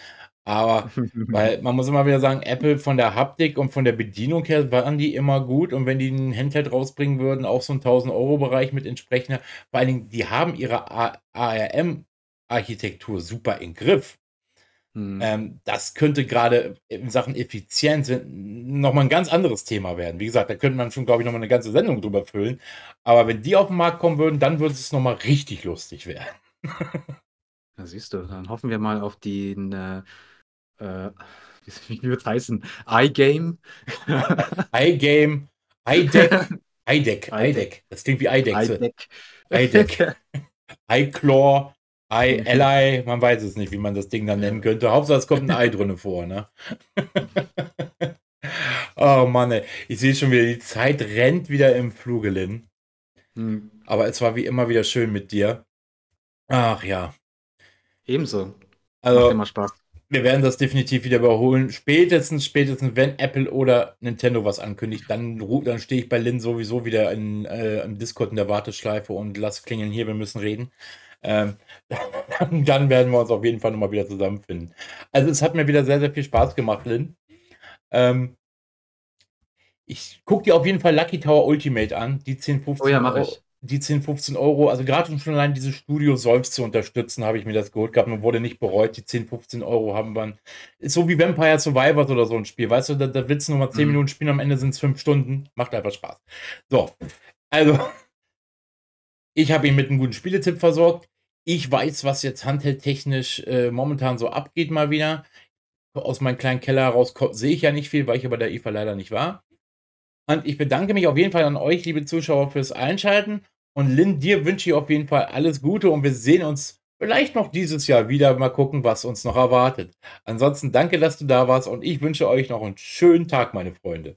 Aber *laughs* weil man muss immer wieder sagen, Apple von der Haptik und von der Bedienung her waren die immer gut und wenn die 'n Handheld rausbringen würden, auch so im 1.000 € Bereich mit entsprechender vor allen Dingen, die haben ihre ARM-Architektur super im Griff. Mhm. Ähm, das könnte grade in Sachen Effizienz n noch mal 'n ganz anderes Thema werden. Wie gesagt, da könnte man schon, glaube ich, noch mal 'ne ganze Sendung drüber füllen. Aber wenn die auf 'n Markt kommen würden, dann würde es noch mal richtig lustig werden. *laughs* Ja, siehst du, dann hoffen wir mal auf den, äh, äh, wie *laughs* wie wird's heißen? iGame? *laughs* iGame, iDeck, iDeck, iDeck. iDeck. Das klingt wie Eidechse. iDeck. iDeck, iClaw, iAlly, man weiß es nicht, wie man das Ding dann nennen könnte. Hauptsache, es kommt 'n Ei drinne vor, ne? *laughs* Oh Mann, ey. Ich sehe schon wieder, die Zeit rennt wieder im Fluge, Lynn. Mhm. Aber es war wie immer wieder schön mit dir. Ach ja. Ebenso. Macht Also, immer Spaß. wir werden das definitiv wieder überholen. Spätestens spätestens, wenn Apple oder Nintendo was ankündigt, dann dann stehe ich bei Lynn sowieso wieder in äh, im Discord in der Warteschleife und lass klingeln: „Hier, wir müssen reden.“ Ähm, *laughs* dann werden wir uns auf jeden Fall noch mal wieder zusammenfinden. Also, es hat mir wieder sehr, sehr viel Spaß gemacht, Lynn. Ähm ich gucke dir auf jeden Fall Lucky Tower Ultimate an, die 10, Oh 15 ja, mache Eu ich. die 10, 15 €. Also, grad um schon allein dieses Studio Solves zu unterstützen, habe ich mir das geholt gehabt und wurde nicht bereut. Die 10, 15 € haben man ist so wie Vampire Survivors oder so 'n Spiel, weißt du? Da da willst du nur mal 10 Mhm. Minuten spielen, am Ende sind's 5 Stunden. Macht einfach Spaß. So, also *laughs* ich habe ihn mit 'nem guten Spieletipp versorgt. Ich weiß, was jetzt handheldtechnisch, äh, momentan so abgeht mal wieder. Aus meinem kleinen Keller heraus sehe ich ja nicht viel, weil ich ja bei der IFA leider nicht war. Und ich bedanke mich auf jeden Fall an euch, liebe Zuschauer, fürs Einschalten. Und Lynn, dir wünsche ich auf jeden Fall alles Gute und wir sehen uns vielleicht noch dieses Jahr wieder. Mal gucken, was uns noch erwartet. Ansonsten danke, dass du da warst und ich wünsche euch noch 'n schönen Tag, meine Freunde.